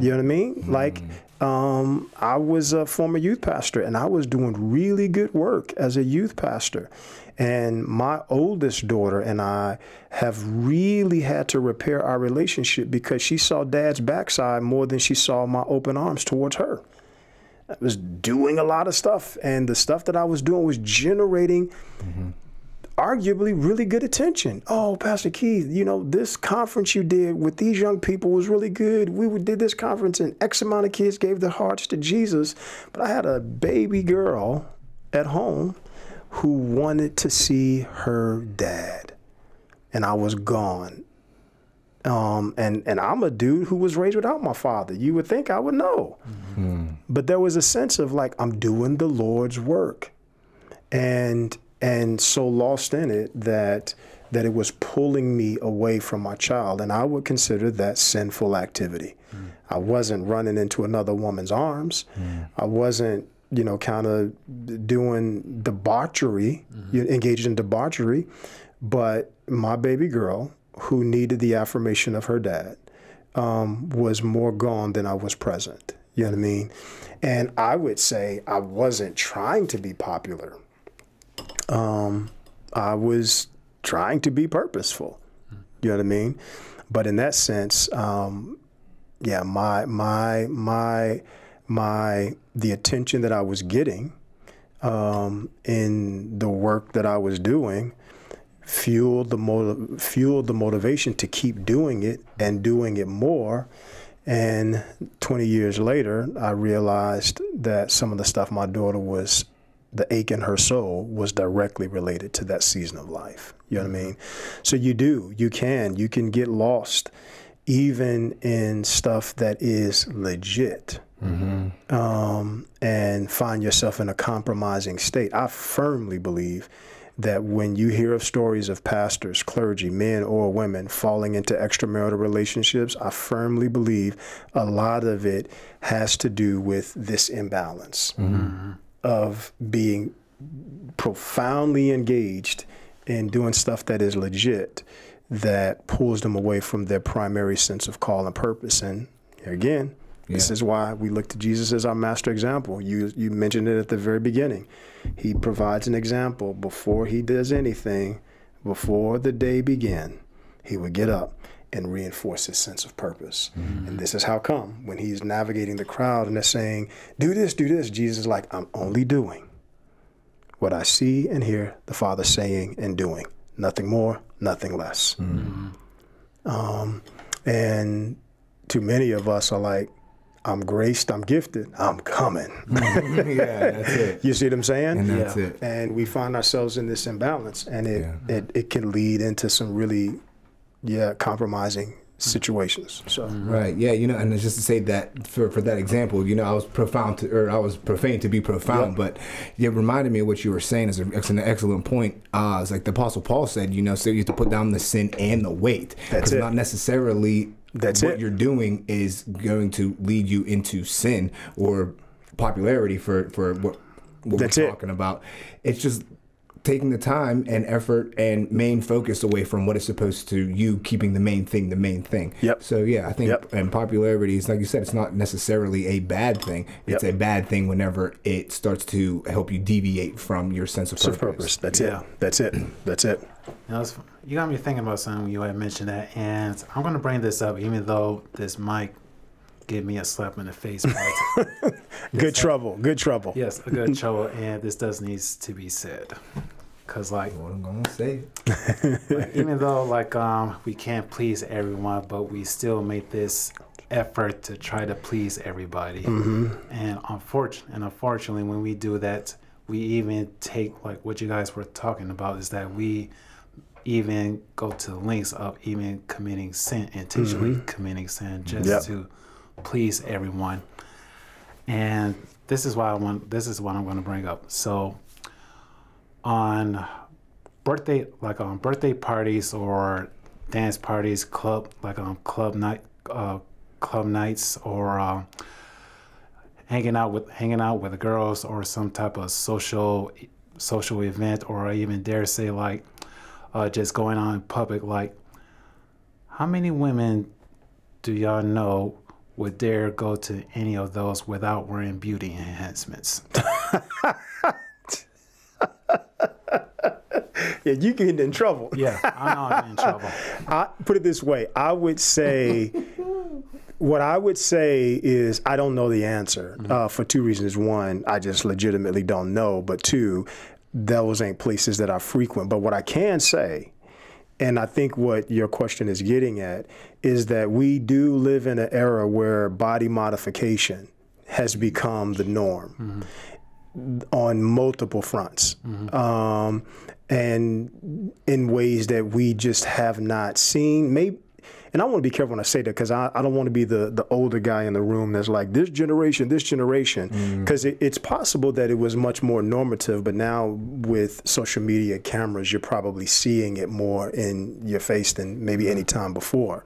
You know what I mean? Mm. Like um, I was a former youth pastor and I was doing really good work as a youth pastor. And my oldest daughter and I have really had to repair our relationship because she saw dad's backside more than she saw my open arms towards her. I was doing a lot of stuff, and the stuff that I was doing was generating mm-hmm. Arguably really good attention. Oh, Pastor Keith, you know, this conference you did with these young people was really good. We did this conference, and X amount of kids gave their hearts to Jesus. But I had a baby girl at home who wanted to see her dad, and I was gone. Um, and and I'm a dude who was raised without my father. You would think I would know, mm-hmm. but there was a sense of like I'm doing the Lord's work, and and so lost in it that that it was pulling me away from my child, and I would consider that sinful activity. Mm. I wasn't running into another woman's arms. Mm. I wasn't you know, kind of doing debauchery, mm-hmm. engaged in debauchery. But my baby girl, who needed the affirmation of her dad, um, was more gone than I was present. You know what I mean? And I would say I wasn't trying to be popular. Um, I was trying to be purposeful. You know what I mean? But in that sense, um, yeah, my my my my the attention that I was getting um, in the work that I was doing fueled the motiv- fueled the motivation to keep doing it and doing it more. And 20 years later, I realized that some of the stuff my daughter was, the ache in her soul, was directly related to that season of life. You know what I mean? So you do, you can, you can get lost even in stuff that is legit mm-hmm. um, and find yourself in a compromising state. I firmly believe that when you hear of stories of pastors, clergy, men or women falling into extramarital relationships, I firmly believe a lot of it has to do with this imbalance mm-hmm. Of being profoundly engaged in doing stuff that is legit that pulls them away from their primary sense of call and purpose. And again, yeah. This is why we look to Jesus as our master example. You you mentioned it at the very beginning. He provides an example before he does anything, before the day began. He would get up and reinforce his sense of purpose. Mm-hmm. And this is how come when he's navigating the crowd and they're saying, "Do this, do this," Jesus is like, "I'm only doing what I see and hear the Father saying and doing. Nothing more, nothing less." Mm-hmm. Um, and too many of us are like, I'm graced, I'm gifted, I'm coming. yeah, that's it. You see what I'm saying? And that's yeah. it. And we find ourselves in this imbalance, and it, yeah. it, it can lead into some really, yeah, compromising situations. So right, yeah, you know, and just to say that for for that example, you know, I was profound to, or I was profane to be profound, yep. but it reminded me of what you were saying is an excellent point. Uh, it's like the Apostle Paul said, you know, so you have to put down the sin and the weight. That's it. Not necessarily that's what it. you're doing is going to lead you into sin or popularity for for what, what we're talking about. It's just taking the time and effort and main focus away from what is supposed to you keeping the main thing the main thing. Yep. So yeah, I think yep. and popularity is like you said, it's not necessarily a bad thing. It's yep. a bad thing whenever it starts to help you deviate from your sense of purpose. purpose. That's yeah. it. That's it. That's it. You, know, you got me thinking about something you had mentioned that, and I'm going to bring this up, even though this might give me a slap in the face. good trouble. Good trouble. Yes, a good trouble, and this does needs to be said. Cause like what I'm gonna say, like, even though like um we can't please everyone, but we still make this effort to try to please everybody. Mm-hmm. And unfortunately, and unfortunately, when we do that, we even take like what you guys were talking about is that we even go to the lengths of even committing sin, intentionally mm-hmm. committing sin, just yep. to please everyone. And this is why I want. This is what I'm going to bring up. So, on birthday, like on birthday parties or dance parties, club, like on club night, uh, club nights or uh, hanging out with hanging out with girls or some type of social social event or I even dare say like uh, just going on in public like how many women do y'all know would dare go to any of those without wearing beauty enhancements yeah, you get in trouble. Yeah, I know I'm in trouble. I put it this way: I would say, what I would say is, I don't know the answer mm-hmm. uh, for two reasons. One, I just legitimately don't know. But two, those ain't places that I frequent. But what I can say, and I think what your question is getting at, is that we do live in an era where body modification has become the norm. Mm-hmm on multiple fronts. Mm-hmm. Um, and in ways that we just have not seen. Maybe, and I want to be careful when I say that because I, I don't want to be the, the older guy in the room that's like this generation, this generation, because mm. it, it's possible that it was much more normative, but now with social media cameras, you're probably seeing it more in your face than maybe any time before.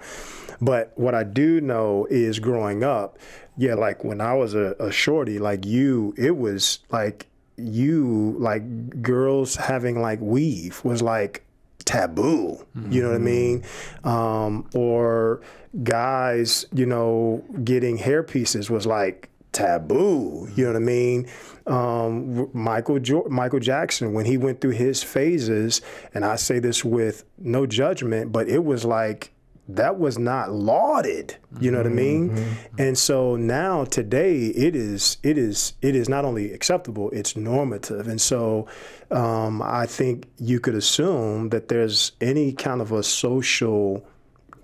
But what I do know is growing up, yeah, like when I was a, a shorty, like you, it was like you like girls having like weave was like taboo mm-hmm. you know what i mm-hmm. mean um, or guys you know getting hair pieces was like taboo you know what i mean um, michael jo- michael jackson when he went through his phases and i say this with no judgment but it was like that was not lauded you know what i mean mm-hmm. and so now today it is it is it is not only acceptable it's normative and so um, i think you could assume that there's any kind of a social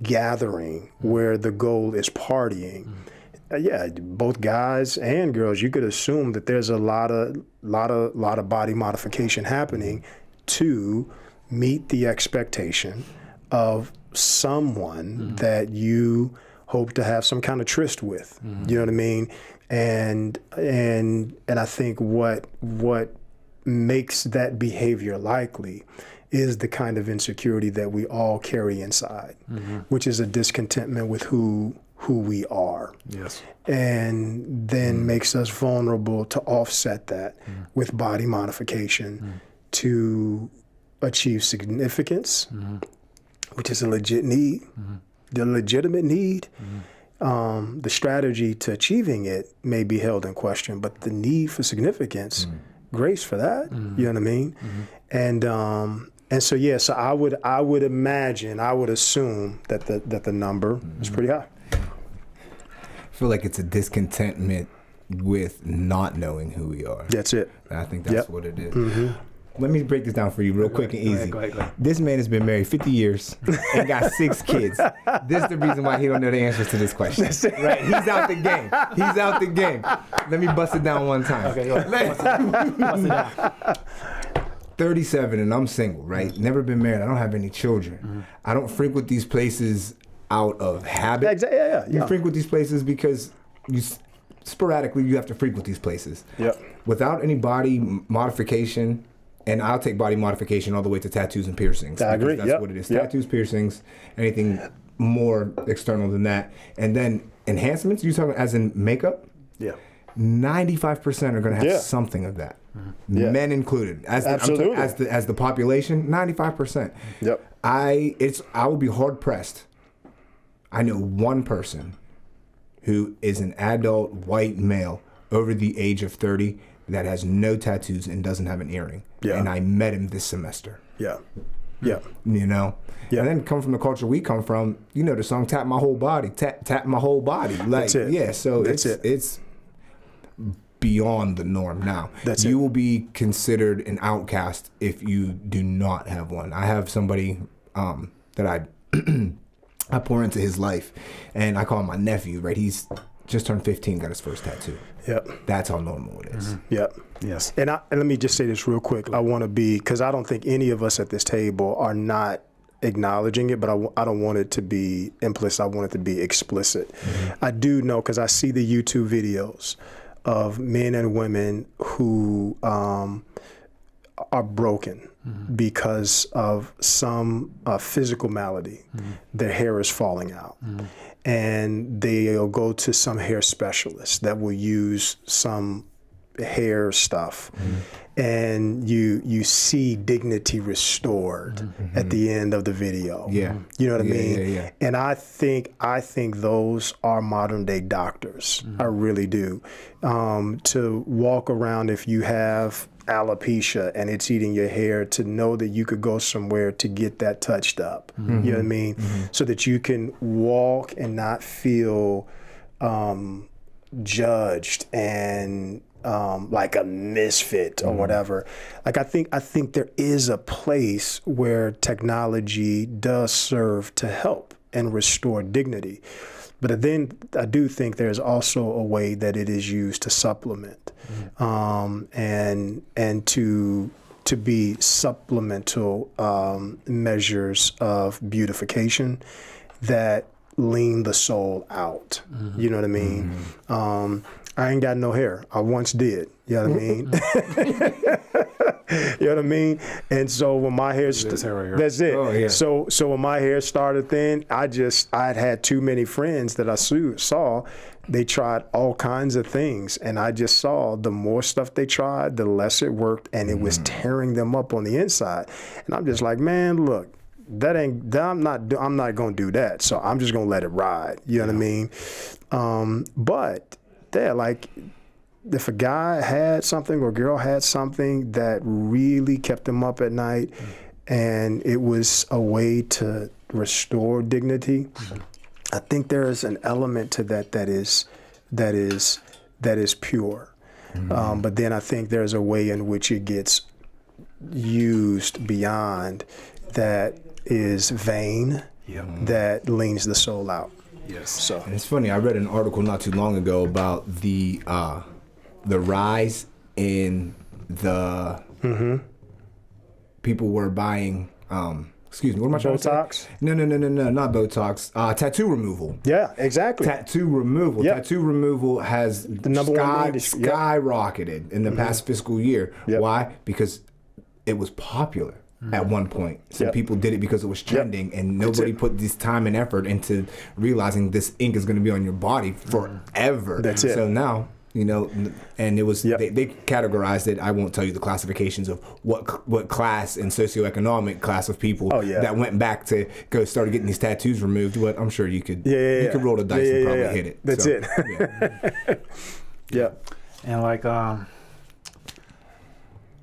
gathering where the goal is partying mm-hmm. uh, yeah both guys and girls you could assume that there's a lot of lot of lot of body modification happening to meet the expectation of someone mm-hmm. that you hope to have some kind of tryst with. Mm-hmm. You know what I mean? And and and I think what what makes that behavior likely is the kind of insecurity that we all carry inside, mm-hmm. which is a discontentment with who who we are. Yes. And then mm. makes us vulnerable to offset that mm. with body modification mm. to achieve significance mm-hmm which is a legit need, mm-hmm. the legitimate need. Mm-hmm. Um, the strategy to achieving it may be held in question, but the need for significance, mm-hmm. grace for that, you know what I mean? Mm-hmm. And um, and so yeah, so I would I would imagine, I would assume that the that the number is mm-hmm. pretty high. I feel like it's a discontentment with not knowing who we are. That's it. I think that's yep. what it is. Mm-hmm let me break this down for you real quick and easy. Go ahead, go ahead, go ahead. This man has been married 50 years and got six kids. This is the reason why he don't know the answers to this question. Right? He's out the game. He's out the game. Let me bust it down one time. Okay, go ahead. Bust it down. 37 and I'm single, right? Never been married. I don't have any children. Mm-hmm. I don't frequent these places out of habit. Yeah, yeah, yeah. You frequent these places because you sporadically you have to frequent these places. Yep. Without any body modification, and I'll take body modification all the way to tattoos and piercings. I agree. That's yep. what it is. Yep. Tattoos, piercings, anything more external than that. And then enhancements, you talking as in makeup? Yeah. 95% are going to have yeah. something of that. Mm-hmm. Yeah. Men included. As the, Absolutely. as the as the population, 95%. Yep. I it's I will be hard pressed. I know one person who is an adult white male over the age of 30 that has no tattoos and doesn't have an earring. Yeah. And I met him this semester. Yeah. Yeah. You know? Yeah. And then come from the culture we come from, you know, the song Tap My Whole Body, Tap Tap My Whole Body. Like, That's it. Yeah, so That's it's it. it's beyond the norm now. That's you it. will be considered an outcast if you do not have one. I have somebody um, that I I pour into his life and I call him my nephew, right? He's just turned 15, got his first tattoo. Yep. That's how normal it is. Mm-hmm. Yep. Yes. And, I, and let me just say this real quick. I want to be, because I don't think any of us at this table are not acknowledging it, but I, I don't want it to be implicit. I want it to be explicit. Mm-hmm. I do know, because I see the YouTube videos of men and women who um, are broken mm-hmm. because of some uh, physical malady. Mm-hmm. Their hair is falling out. And they'll go to some hair specialist that will use some hair stuff mm-hmm. and you you see dignity restored mm-hmm. at the end of the video yeah you know what yeah, i mean yeah, yeah. and i think i think those are modern day doctors mm-hmm. i really do um, to walk around if you have alopecia and it's eating your hair to know that you could go somewhere to get that touched up mm-hmm. you know what i mean mm-hmm. so that you can walk and not feel um, judged and um, like a misfit or mm. whatever. Like I think I think there is a place where technology does serve to help and restore dignity. But then I do think there's also a way that it is used to supplement mm. um, and and to to be supplemental um, measures of beautification that lean the soul out. Mm-hmm. You know what I mean? Mm-hmm. Um, I ain't got no hair. I once did. You know what I mean? you know what I mean? And so when my hair, st- that's it. Oh, yeah. So so when my hair started thin, I just I'd had too many friends that I saw. They tried all kinds of things, and I just saw the more stuff they tried, the less it worked, and it mm. was tearing them up on the inside. And I'm just like, man, look, that ain't that I'm not I'm not gonna do that. So I'm just gonna let it ride. You know yeah. what I mean? Um, but there. Like, if a guy had something or a girl had something that really kept them up at night, mm-hmm. and it was a way to restore dignity, mm-hmm. I think there is an element to that that is that is that is pure. Mm-hmm. Um, but then I think there's a way in which it gets used beyond that is vain, that leans the soul out. Yes. So and it's funny. I read an article not too long ago about the uh, the rise in the mm-hmm. people were buying. Um, excuse me. What am I trying Botox? to say? No, no, no, no, no, not Botox. Uh, tattoo removal. Yeah, exactly. Tattoo removal. Yep. Tattoo removal has the number sky, one skyrocketed yep. in the mm-hmm. past fiscal year. Yep. Why? Because it was popular mm. at one point. So yep. people did it because it was trending, yep. and nobody put this time and effort into realizing this ink is going to be on your body forever. That's it. So now you know and it was yep. they, they, categorized it i won't tell you the classifications of what what class and socioeconomic class of people oh, yeah. that went back to go started getting these tattoos removed but i'm sure you could yeah, yeah you yeah. could roll the dice and probably hit it that's so, it yeah. yeah and like um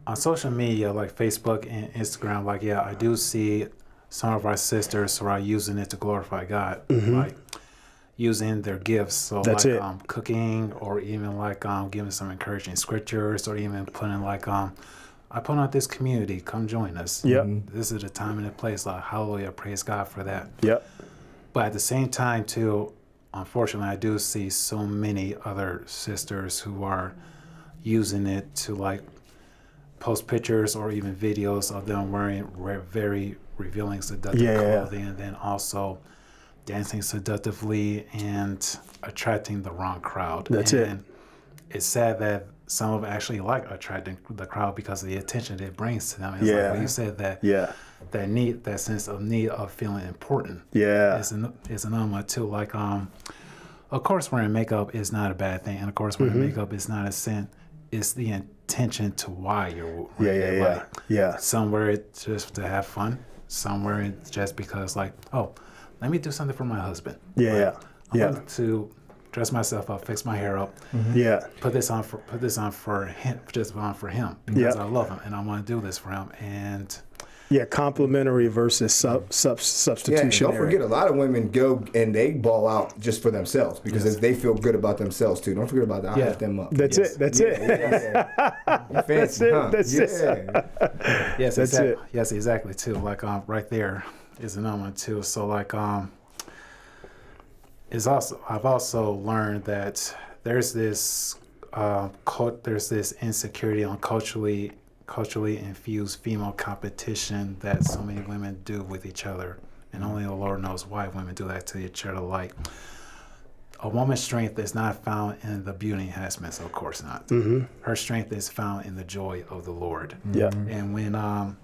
on social media like Facebook and Instagram, like yeah, I do see some of our sisters who are using it to glorify God, mm-hmm. like using their gifts. So That's like it. um, cooking, or even like um, giving some encouraging scriptures, or even putting like um, I put out this community. Come join us. Yep. This is the time and the place. Like hallelujah, praise God for that. Yep. But at the same time, too, unfortunately, I do see so many other sisters who are using it to like post pictures or even videos of them wearing very revealing seductive yeah. clothing and then also dancing seductively and attracting the wrong crowd. That's and it. It's sad that some of them actually like attracting the crowd because of the attention it brings to them. It's yeah. like you said that yeah. that need that sense of need of feeling important. Yeah. Is an is an element too. Like um of course wearing makeup is not a bad thing and of course wearing mm-hmm. makeup is not a sin. It's the intention to why you're wearing yeah yeah yeah like, yeah somewhere it's just to have fun somewhere it's just because like oh let me do something for my husband yeah like, yeah I'm yeah to dress myself up fix my hair up mm-hmm. yeah put this on for put this on for him just on for him because I love him and I want to do this for him and yeah, complementary versus sub, sub, substitutionary. Yeah, don't forget, a lot of women go and they ball out just for themselves because yes. they feel good about themselves too. Don't forget about that. Yeah. them up. That's yes. it. That's yeah, it. Yeah, fancy, that's it. Huh? That's it. yes, that's exactly. it. Yes, exactly. Too. Like um, right there is another one too. So like um, is also I've also learned that there's this uh, cult, there's this insecurity on culturally culturally infused female competition that so many women do with each other. And only the Lord knows why women do that to each other. Like, a woman's strength is not found in the beauty enhancements, of course not. Mm-hmm. Her strength is found in the joy of the Lord. Yeah. And when um,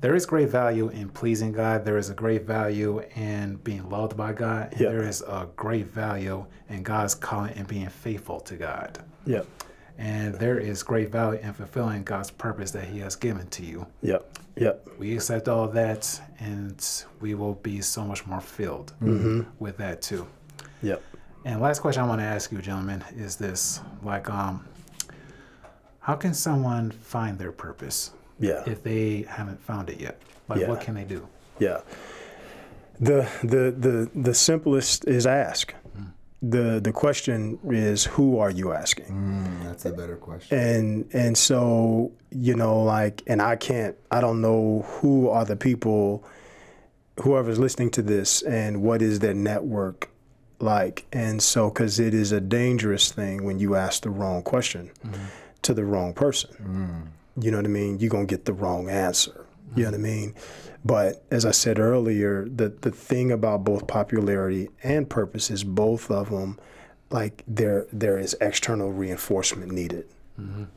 there is great value in pleasing God. There is a great value in being loved by God. And Yep. there is a great value in God's calling and being faithful to God. Yep. And there is great value in fulfilling God's purpose that He has given to you. Yep. Yep. We accept all that, and we will be so much more filled with that too. Yep. And last question I want to ask you, gentlemen, is this: like, um, how can someone find their purpose Yeah. if they haven't found it yet? Like, Yeah. what can they do? Yeah. The the the the simplest is ask. Mm. The the question is who are you asking? Mm, that's a better question. And and so, you know, like and I can't I don't know who are the people whoever's listening to this and what is their network like. And so cuz it is a dangerous thing when you ask the wrong question mm-hmm. to the wrong person. Mm. You know what I mean? You're going to get the wrong answer. You know what I mean? But as I said earlier, the the thing about both popularity and purpose is both of them like there there is external reinforcement needed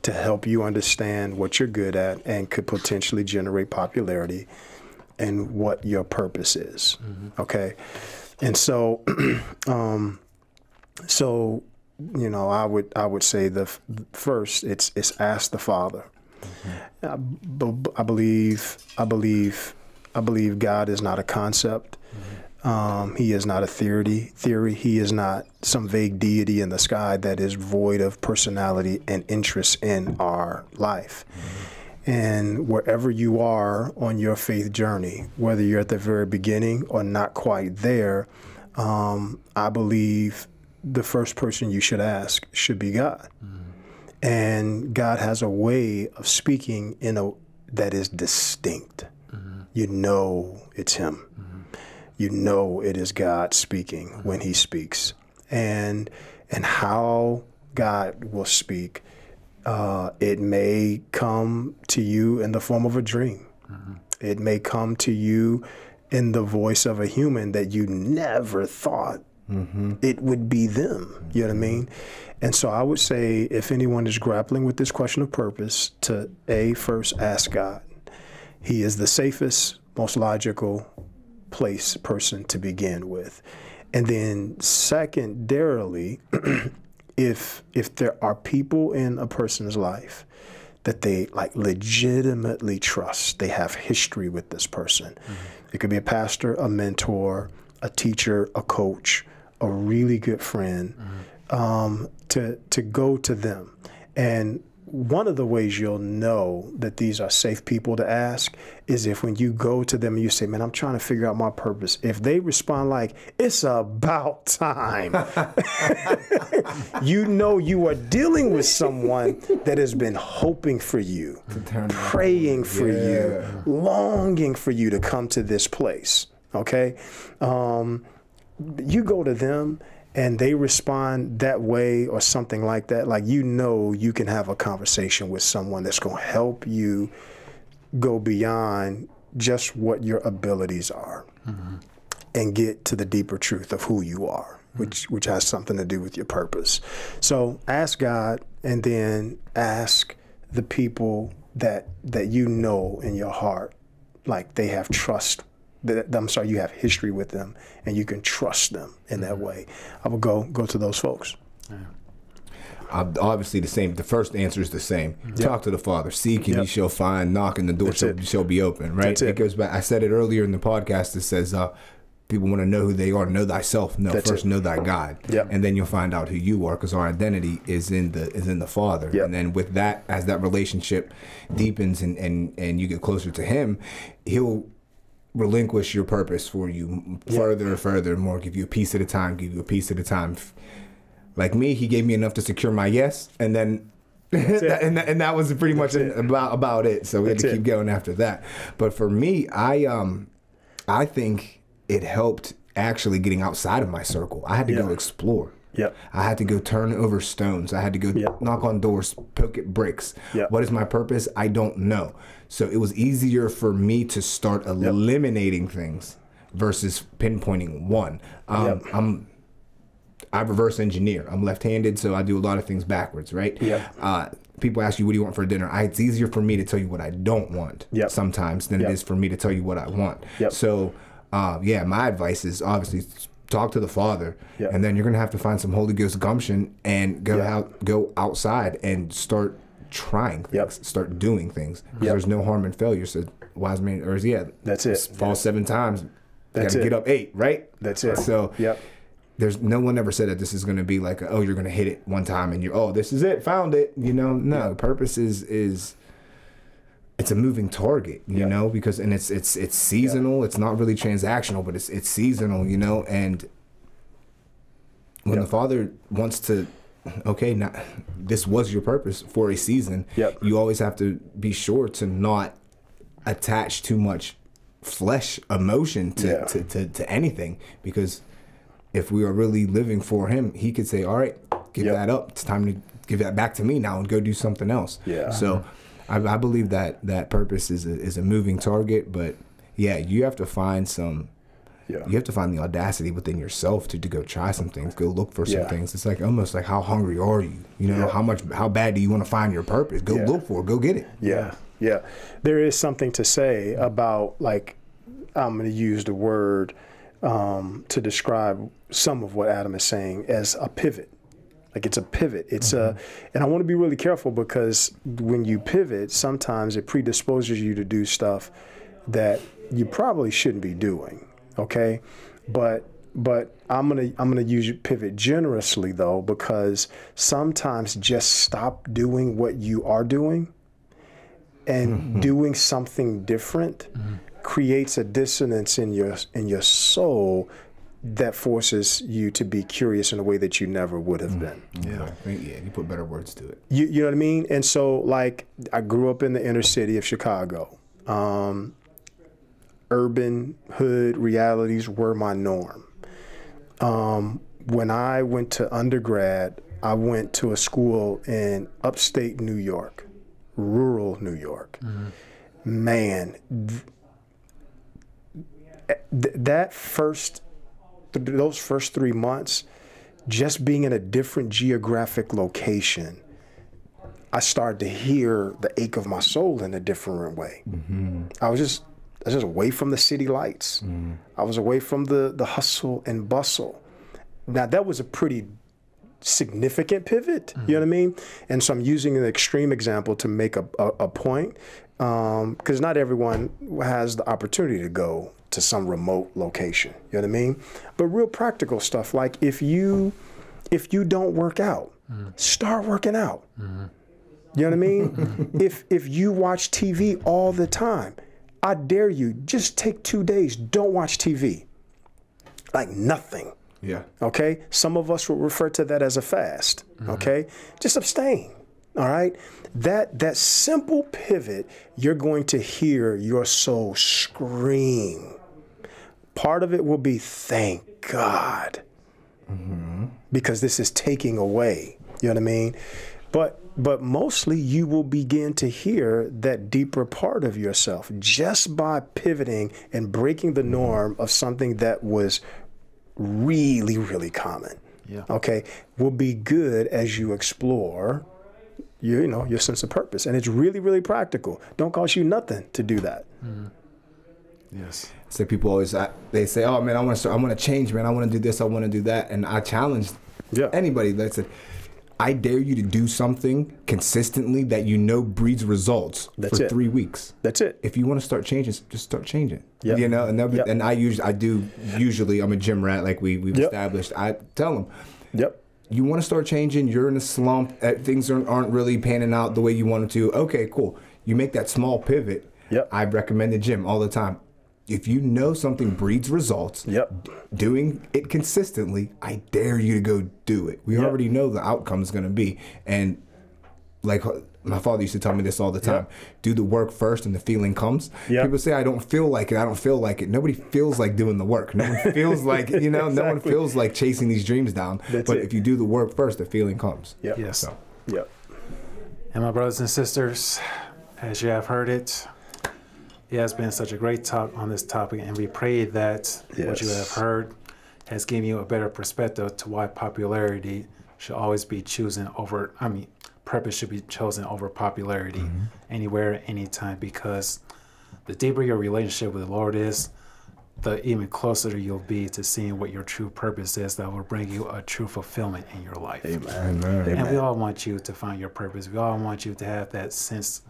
to help you understand what you're good at and could potentially generate popularity and what your purpose is. Okay? And so um so you know, I would I would say the first it's it's ask the Father. I, b- I believe I believe I believe God is not a concept. Um, he is not a theory. Theory. He is not some vague deity in the sky that is void of personality and interest in our life. And wherever you are on your faith journey, whether you're at the very beginning or not quite there, um, I believe the first person you should ask should be God. And God has a way of speaking in a that is distinct. Mm-hmm. You know it's Him. Mm-hmm. You know it is God speaking mm-hmm. when He speaks, and and how God will speak. Uh, it may come to you in the form of a dream. It may come to you in the voice of a human that you never thought Mm-hmm. it would be them. You know what I mean? And so I would say if anyone is grappling with this question of purpose, to A, first ask God. He is the safest, most logical place person to begin with. And then secondarily, if if there are people in a person's life that they like legitimately trust, they have history with this person. Mm-hmm. It could be a pastor, a mentor, a teacher, a coach, a really good friend, um, to to go to them. And one of the ways you'll know that these are safe people to ask is if when you go to them and you say, "Man, I'm trying to figure out my purpose." If they respond like, "It's about time," you know you are dealing with someone that has been hoping for you, praying for you, longing for you to come to this place. Okay, um, you go to them and they respond that way or something like that. Like you know, you can have a conversation with someone that's going to help you go beyond just what your abilities are mm-hmm. and get to the deeper truth of who you are, mm-hmm. which which has something to do with your purpose. So ask God, and then ask the people that that you know in your heart, like they have trust. That, I'm sorry, you have history with them, and you can trust them in that way. I would go go to those folks. Ob- Obviously, the same. The first answer is the same. Talk to the Father. Seek and Yep. you shall find. Knock and the door shall, shall be open. Right. That's it. goes back. I said it earlier in the podcast. It says, uh, people want to know who they are. Know thyself. No, That's first it. know thy God. Yep. And then you'll find out who you are, because our identity is in the is in the Father. Yep. And then with that, as that relationship deepens and and and you get closer to Him, He'll relinquish your purpose for you further and further and more. Give you a piece at a time. Give you a piece at a time. Like me, he gave me enough to secure my yes, and then. that, and, that, and that was pretty much it. about about it. So we had to it. keep going after that. But for me, I um, I think it helped actually getting outside of my circle. I had to go explore. Yep. I had to go turn over stones. I had to go Yep. knock on doors, poke at bricks. Yep. What is my purpose? I don't know. So it was easier for me to start eliminating things versus pinpointing one. Um, Yep. I'm I reverse engineer. I'm left-handed, so I do a lot of things backwards, right? Yeah. Uh, people ask you, "What do you want for dinner?" I, it's easier for me to tell you what I don't want Yep. sometimes than Yep. it is for me to tell you what I want. Yep. So, uh, yeah, my advice is obviously talk to the Father, Yep. and then you're gonna have to find some Holy Ghost gumption and go Yep. out, go outside and start trying things, Yep. start doing things. Yep. There's no harm in failure. So wise man, or yeah, That's it. Fall seven times. That's it. get up eight, right? That's it. So Yep. there's no one ever said that this is going to be like, a, oh, you're going to hit it one time and you're, oh, this is it, found it. You know, no. Purpose is is it's a moving target. You Yeah. know, because and it's it's it's seasonal. It's not really transactional, but it's it's seasonal. You know, and when Yeah. the father wants to. Okay, now this was your purpose for a season. Yep. You always have to be sure to not attach too much flesh emotion to, Yeah. to, to, to anything because if we are really living for him, he could say, "All right, give Yep. that up. It's time to give that back to me now and go do something else." Yeah. So, mm-hmm. I, I believe that that purpose is a, is a moving target, but yeah, you have to find some. Yeah. You have to find the audacity within yourself to, to go try some things, go look for some Yeah. things. It's like almost like how hungry are you? You know, Yeah. how much, how bad do you want to find your purpose? Go Yeah. look for it. Go get it. Yeah, yeah. There is something to say about like I'm going to use the word um, to describe some of what Adam is saying as a pivot. Like it's a pivot. It's a, mm-hmm. and I want to be really careful because when you pivot, sometimes it predisposes you to do stuff that you probably shouldn't be doing. Okay, but but I'm gonna I'm gonna use pivot generously though because sometimes just stop doing what you are doing and mm-hmm. doing something different mm-hmm. creates a dissonance in your in your soul that forces you to be curious in a way that you never would have been. Yeah, yeah. You put better words to it. You, you know what I mean? And so, like, I grew up in the inner city of Chicago. Um, urban hood realities were my norm. Um, when I went to undergrad, I went to a school in upstate New York, rural New York. Man, th- th- that first, th- those first three months, just being in a different geographic location, I started to hear the ache of my soul in a different way. Mm-hmm. I was just, I was just away from the city lights. Mm-hmm. I was away from the the hustle and bustle. Now that was a pretty significant pivot. You know mm-hmm. what I mean? And so I'm using an extreme example to make a, a, a point um, because not everyone has the opportunity to go to some remote location. You know what I mean? But real practical stuff like if you if you don't work out, mm-hmm. start working out. Mm-hmm. You know what I mean? Mm-hmm. if if you watch TV all the time, I dare you just take 2 days, don't watch TV. Like nothing. Yeah. Okay? Some of us will refer to that as a fast. Okay? Just abstain. All right? That that simple pivot, you're going to hear your soul scream. Part of it will be thank God. Mm-hmm. Because this is taking away. You know what I mean? But but mostly you will begin to hear that deeper part of yourself just by pivoting and breaking the mm-hmm. norm of something that was really, really common. Yeah. Okay, will be good as you explore you, you know your sense of purpose, and it's really, really practical. Don't cost you nothing to do that. Mm-hmm. Yes. Like people always I- they say, "Oh man, I want to I want to change, man. I want to do this, I want to do that." And I challenge Yeah. anybody that said, "I dare you to do something consistently that you know breeds results That's for it. three weeks." That's it. If you want to start changing, just start changing. Yep. You know, and be- Yep. and I usually I do usually I'm a gym rat like we we've Yep. established. I tell them, Yep. you want to start changing, you're in a slump, uh, things aren't, aren't really panning out the way you want them to. Okay, cool. You make that small pivot. Yep. I recommend the gym all the time. If you know something breeds results, Yep. doing it consistently, I dare you to go do it. We Yep. already know the outcome is going to be. And like uh, my father used to tell me this all the time do the work first and the feeling comes. Yep. People say, I don't feel like it. I don't feel like it. Nobody feels like doing the work. No one feels like, you know, no one feels like chasing these dreams down. That's but it. if you do the work first, the feeling comes. Yep. Yes. So. Yep. And my brothers and sisters, as you have heard it, it has been such a great talk on this topic, and we pray that what you have heard has given you a better perspective to why popularity should always be chosen over, I mean, purpose should be chosen over popularity mm-hmm. anywhere, anytime, because the deeper your relationship with the Lord is, the even closer you'll be to seeing what your true purpose is that will bring you a true fulfillment in your life. Amen. Amen. And we all want you to find your purpose. We all want you to have that sense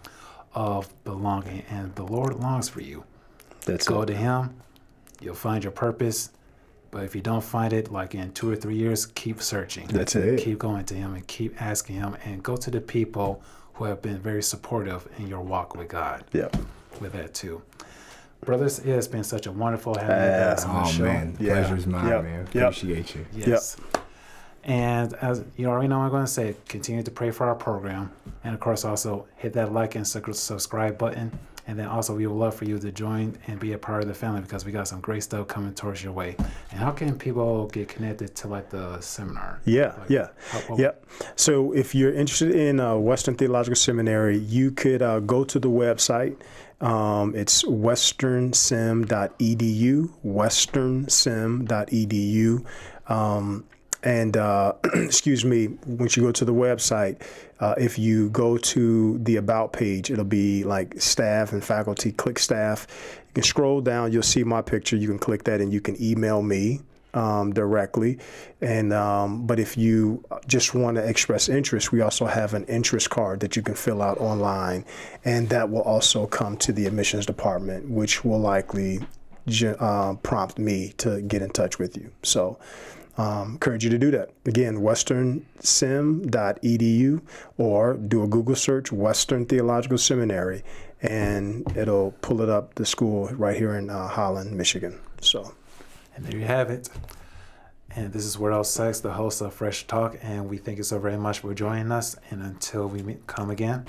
of belonging, and the Lord longs for you. That's Go it. to Him, you'll find your purpose. But if you don't find it, like in two or three years, keep searching. That's it. Keep going to Him and keep asking Him, and go to the people who have been very supportive in your walk with God. Yep. With that too. Brothers, it has been such a wonderful having you guys ah, on the oh, show. man, yeah. pleasure's mine, yep. man. Appreciate yep. you. Yes. Yep. And as you already know, I'm going to say, continue to pray for our program, and of course, also hit that like and subscribe button. And then also, we would love for you to join and be a part of the family because we got some great stuff coming towards your way. And how can people get connected to like the seminar? Yeah, like, yeah, how, yeah. So if you're interested in uh, Western Theological Seminary, you could uh, go to the website um, it's westernsem.edu, westernsem.edu. Um, and uh, excuse me, once you go to the website, uh, if you go to the About page, it'll be like staff and faculty. Click staff. You can scroll down, you'll see my picture. You can click that and you can email me um, directly. And um, but if you just want to express interest, we also have an interest card that you can fill out online, and that will also come to the admissions department, which will likely uh, prompt me to get in touch with you. So. Um, encourage you to do that. Again, westernsem.edu or do a Google search, Western Theological Seminary, and it'll pull it up the school right here in uh, Holland, Michigan. So and there you have it. And this is Wardell Sykes, the host of Fresh Talk, and we thank you so very much for joining us. And until we meet, come again,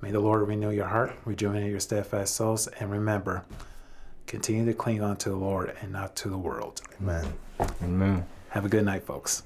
may the Lord renew your heart, rejuvenate your steadfast souls, and remember, continue to cling on to the Lord and not to the world. Amen. Amen. Have a good night, folks.